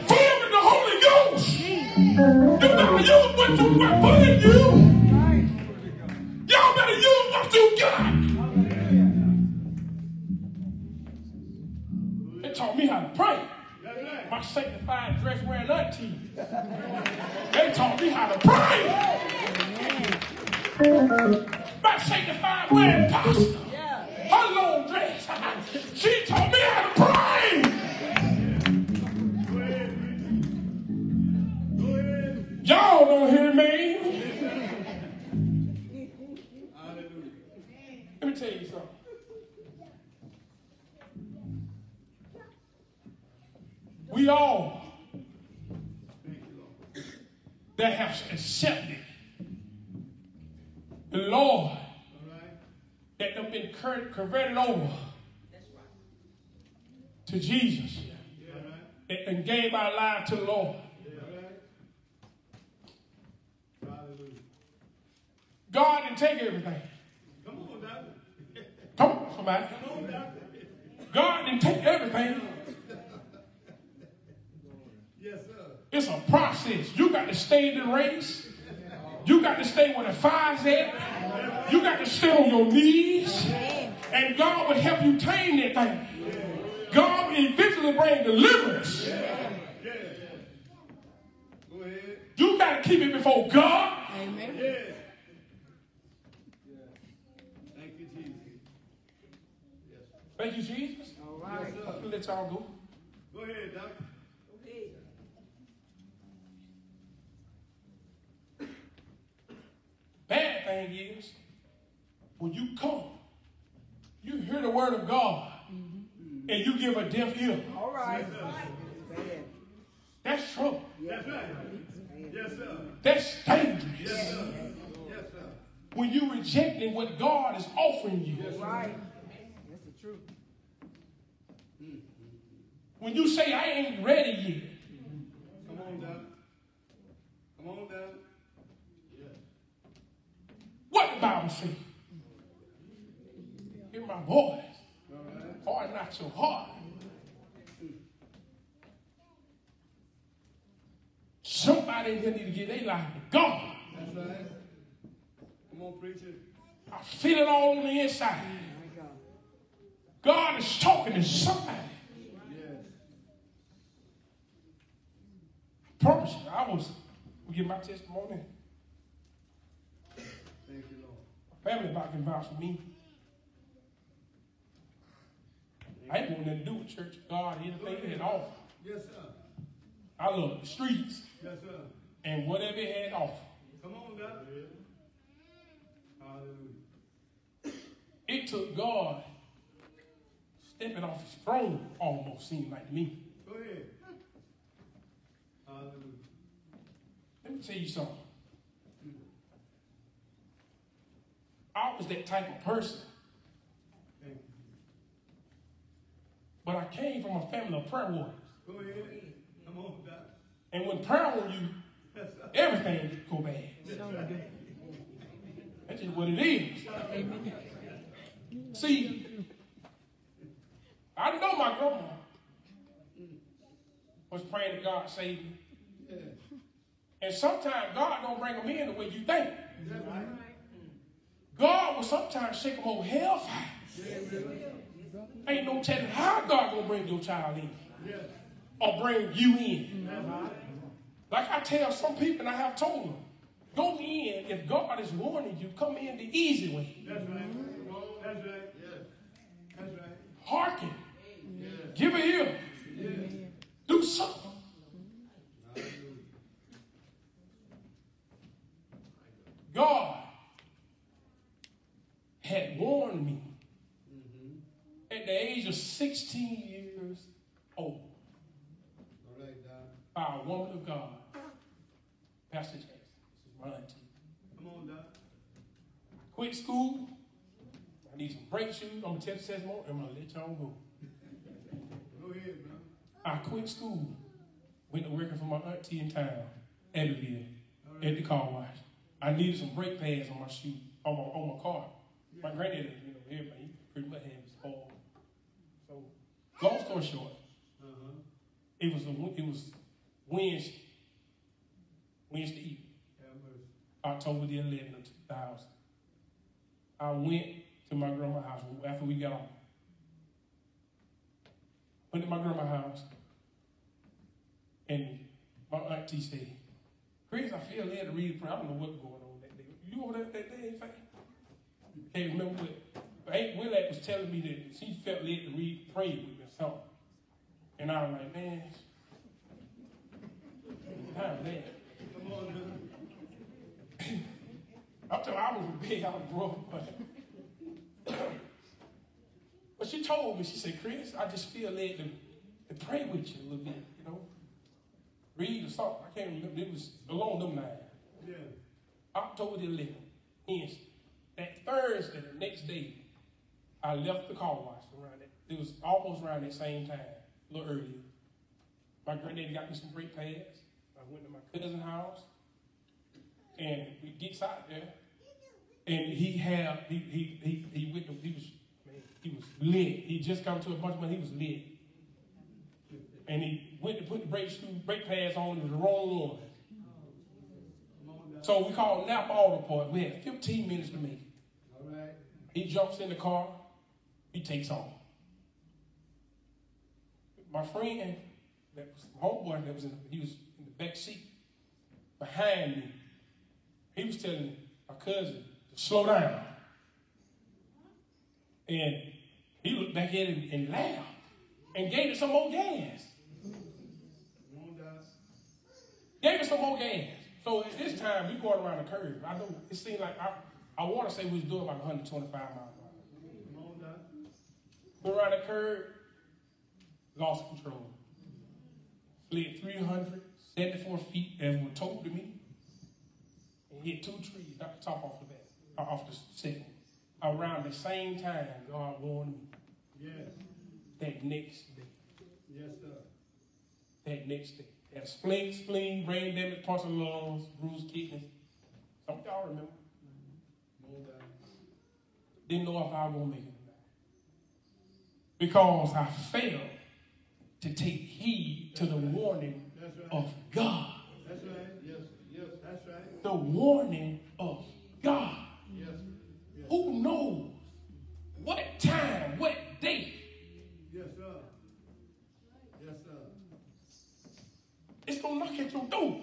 S6: filled with the Holy Ghost. You better use what you what put in you. Y'all better use what you got. They taught me how to pray. My sanctified dress wearing auntie. They taught me how to pray. My sanctified wearing pastor. Her long dress. She taught me how to pray. Y'all don't hear me. Let me tell you something. We all that have accepted the Lord that have been converted over to Jesus and, and gave our life to the Lord. God didn't take everything.
S7: Come on, doctor.
S6: Come on, somebody.
S7: Come on, doctor.
S6: God didn't take everything.
S7: Yes, sir.
S6: It's a process. You got to stay in the race. You got to stay where the fire's at. You got to stay on your knees. And God will help you tame that thing. God will eventually bring deliverance. You got to keep it before God.
S7: Amen.
S6: Thank you, Jesus.
S7: Thank you,
S6: Jesus. All right. Let y'all go.
S7: Go ahead, Doctor.
S6: Bad thing is, when you come, you hear the word of God, mm-hmm. and you give a deaf ear.
S8: All right.
S6: That's trouble.
S7: That's right. Yes, sir.
S6: That's dangerous.
S7: Yes, sir. Yes, sir.
S6: When you're rejecting what God is offering you.
S8: That's Right. That's the truth. Mm-hmm.
S6: When you say, I ain't ready yet.
S7: Come on, Doc. Come on, Doc.
S6: What the Bible say? Hear my voice.
S7: All right.
S6: Harden not your heart. Somebody in here need to get their life to God.
S7: That's right. Come on, preacher.
S6: I feel it all on the inside.
S8: Oh, God.
S6: God is talking to somebody.
S7: Yes.
S6: promise you, I was, we give my testimony.
S7: Thank you, Lord.
S6: My family about can vouch for me. I ain't want nothing to do with church, God, anything had offer.
S7: Yes, sir.
S6: I love the streets
S7: Yes, sir.
S6: and whatever it had offer.
S7: Come on, Doc. Hallelujah.
S6: It took God stepping off his throne almost seemed like to me.
S7: Go ahead. Hallelujah.
S6: Let me tell you something. I was that type of person, but I came from a family of prayer warriors.
S7: Go ahead. Come on, Doc.
S6: And when prayer on you, everything go bad. That's just what it is. See, I know my grandma was praying to God save me. And sometimes God don't bring them in the way you think.
S7: Right.
S6: God will sometimes shake them over hellfire. Ain't no telling how God gonna bring your child in or bring you in.
S7: That's right.
S6: Like I tell some people, and I have told them, go in if God is warning you, come in the easy way.
S7: That's right. That's right. That's right.
S6: Hearken. Give an ear. Do something. God had warned me mm-hmm. at the age of 16 years old
S7: right,
S6: by a woman of God, Pastor Jackson. This is my auntie.
S7: Come on, Doc.
S6: Quit school. I need some brake shoes. I'm gonna tell you testimony. I'm gonna let y'all go.
S7: Go ahead, bro.
S6: I quit school. Went to working for my auntie in town, Abbeville, at the car wash. I needed some brake pads on my shoe, on my, on my car. My granddaddy, you know, he pretty much had it spoiled. So, long story short,
S7: Uh-huh.
S6: it was a, it was Wednesday, Wednesday evening.
S7: Mercy.
S6: October the 11th of 2000. I went to my grandma's house after we got off. Went to my grandma's house, and my auntie said, Chris, I feel led to read the prayer. I don't know what's going on that day. You over there that day, Faye? Can't remember what. Aunt Willette was telling me that she felt led to read, pray with me or something. And I was like, man, that.
S7: Come on.
S6: I'm telling you, I was a big, I was broke, but. but she told me, she said, Chris, I just feel led to, to pray with you a little bit, you know. Read or something. I can't remember. It was along them lines.
S7: Yeah.
S6: October the 11th, Wednesday. That Thursday, the next day, I left the car wash around it. It was almost around that same time, a little earlier. My granddaddy got me some brake pads. I went to my cousin's house, and we gets out there, and he had he he he he went to, he was he was lit. He just got to a bunch of money. He was lit, and he went to put the brake shoe brake pads on the wrong one.
S7: Come.
S6: So we called Auto Parts. We had 15 minutes to make it. He jumps in the car. He takes off. My friend, that was homeboy, that was in, he was in the back seat behind me. He was telling my cousin to slow down. And He looked back at him and laughed and gave it some more gas. Gave it some more gas. So at this time, we going around the curve. I know it seemed like I, I want to say we was doing like 125 miles an hour. Went around the curve, lost control. Slid 374 feet as was told to me, and hit two trees, knocked the top off the back, uh, off the second. Around the same time, God warned me.
S7: Yes.
S6: That next day,
S7: Yes, sir.
S6: that next day, had spleen, spleen, brain damage, parts of the lungs, bruised kidneys. Some of y'all remember. Didn't know if I gonna make it. Because I failed to take heed to the warning
S7: right.
S6: of God.
S7: That's right. Yes. Yes. That's right.
S6: The warning of God.
S7: Yes.
S6: Who knows what time, what day
S7: Yes, sir. Yes, sir.
S6: it's gonna knock at your door.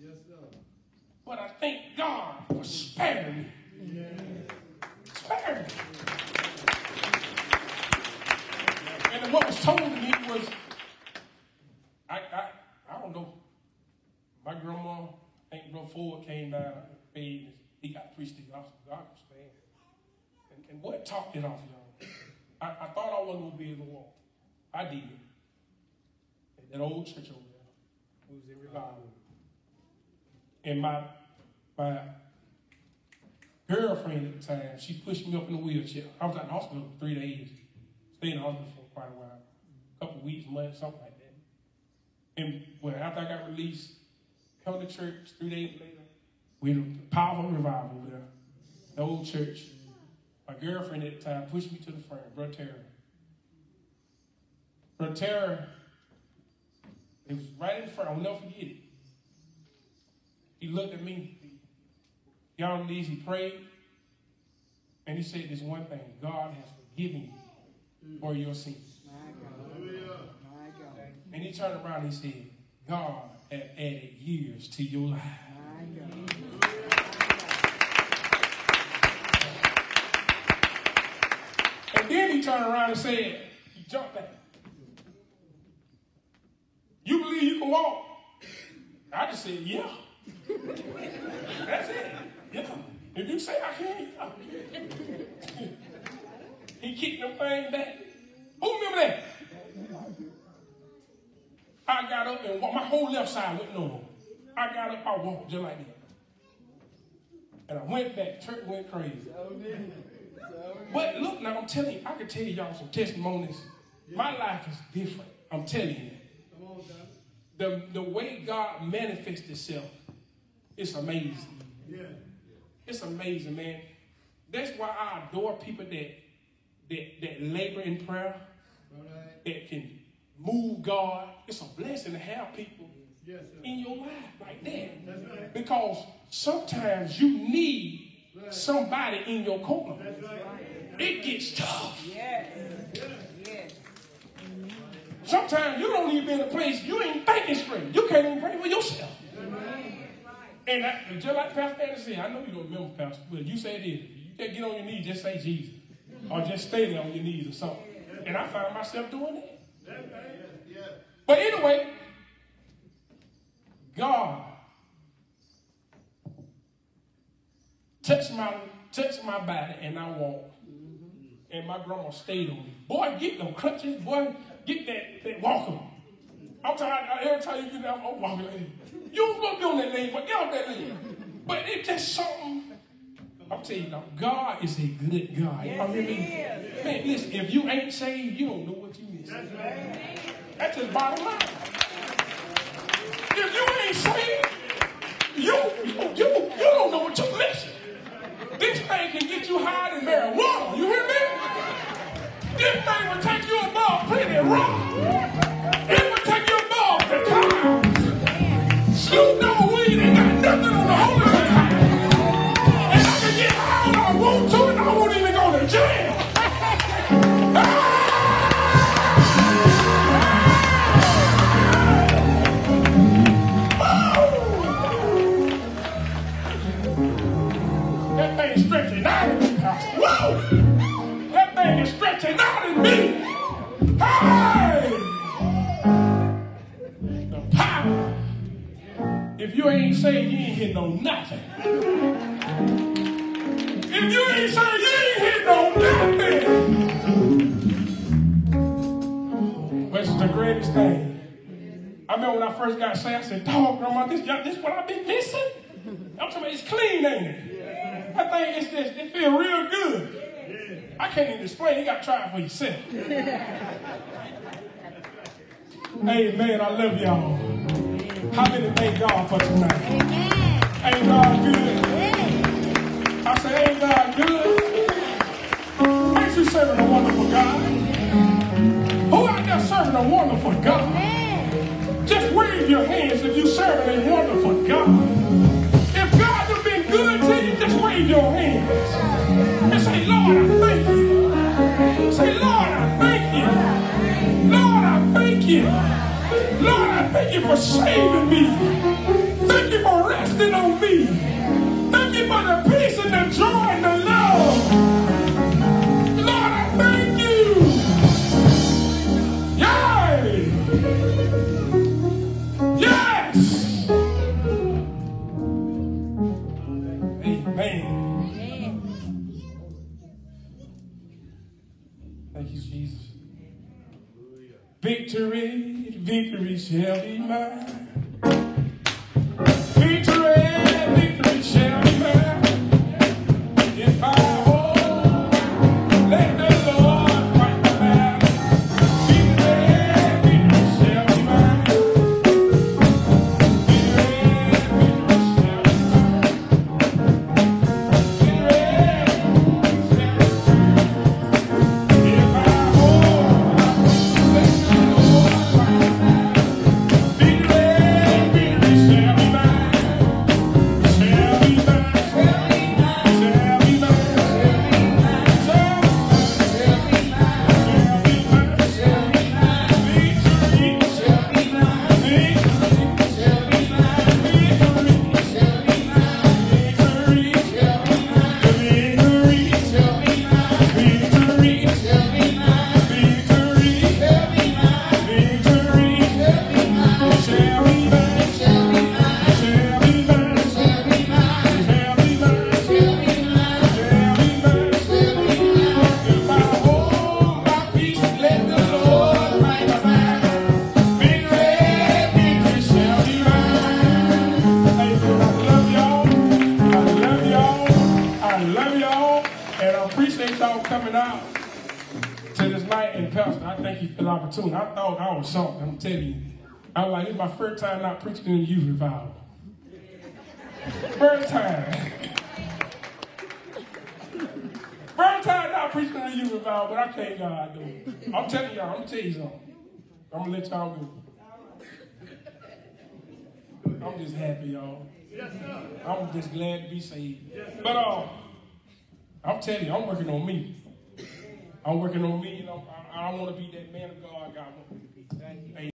S7: Yes, sir.
S6: But I thank God for sparing me. Me. And what was told to me was, I, I, I don't know. My grandma, I think Bro Ford came down, paid, he got three stick off, God was. And, and what talked it off, y'all? I, I thought I wasn't gonna be able to walk. I did. At that old church over there, was in revival. And my my girlfriend at the time, she pushed me up in a wheelchair. I was at the hospital for three days. Stayed in the hospital for quite a while. A couple weeks, months, something like that. And well, after I got released, come to church three days later. We had a powerful revival over there. The old church. My girlfriend at the time pushed me to the front, Brother Terry. Brother Terry, it was right in front. I'll never forget it. He looked at me. Y'all knees, he prayed. And he said this one thing God has forgiven you for your sins. And he turned around and he said, God has added years to your life. And then he turned around and said, he jumped back. You believe you can walk? I just said, yeah. That's it. Yeah. If you say I can, yeah. he kicked them things back. Who remember that? I got up and walked. My whole left side went normal. I got up, I walked just like that. And I went back. Church went crazy. But look, now I'm telling you, I can tell y'all some testimonies. My life is different. I'm telling you.
S7: Come on, Doc.
S6: The, the way God manifests itself, it's amazing.
S7: Yeah.
S6: It's amazing, man. That's why I adore people that that that labor in prayer,
S7: All right.
S6: that can move God. It's a blessing to have people
S7: Yes,
S6: in your life like that.
S7: That's right.
S6: Because sometimes you need somebody in your corner.
S7: That's right.
S6: It gets tough.
S8: Yes. Yes.
S6: Sometimes you don't even be in a place you ain't thinking straight. You can't even pray for yourself. And I, just like Pastor Andy said, I know you don't remember Pastor, but you say this. You just get on your knees, just say Jesus. Or just stay there on your knees or something. And I found myself doing that. But anyway, God touched my touched my body and I walked. And my grandma stayed on me. Boy, get them crutches, boy, get that, that walker. I'm tired. Every time you get down, I'm walking like that. You was gonna be on that lane, but get off that lane. But it's just something. I'm telling you now, God is a good God. What I mean? Man, listen, if you ain't saved, you don't know what you miss.
S7: That's right.
S6: That's just bottom line. If you ain't saved, you, you, you, you don't know what you're missing. This thing can get you higher than marijuana. You hear me? This thing will take you above plenty rock. Snoop Dogg weed ain't got nothing you ain't saved, you ain't hitting no nothing. If you ain't saved, you ain't hitting no nothing. It's the greatest thing. I remember when I first got saved, I said, dog, grandma, this, this what I've been missing? I'm talking about it's clean, ain't it? I think it's this, it feel real good. I can't even explain. You got to try it for yourself. man, I love y'all. How many thank God for tonight? Amen. Ain't God good? I say, ain't God good? Ain't you serving a wonderful God? Who out there serving a wonderful God? Just wave your hands if you serving a wonderful God. You for saving me. First time not preaching in a youth revival. First time. First time not preaching in a youth revival, but I can't God do it. I'm telling y'all, I'm gonna tell you something. I'm gonna let y'all go. I'm just happy, y'all. I'm just glad to be saved. But uh, I'm telling you, I'm working on me. I'm working on me. You know, I, I want to be that man of God God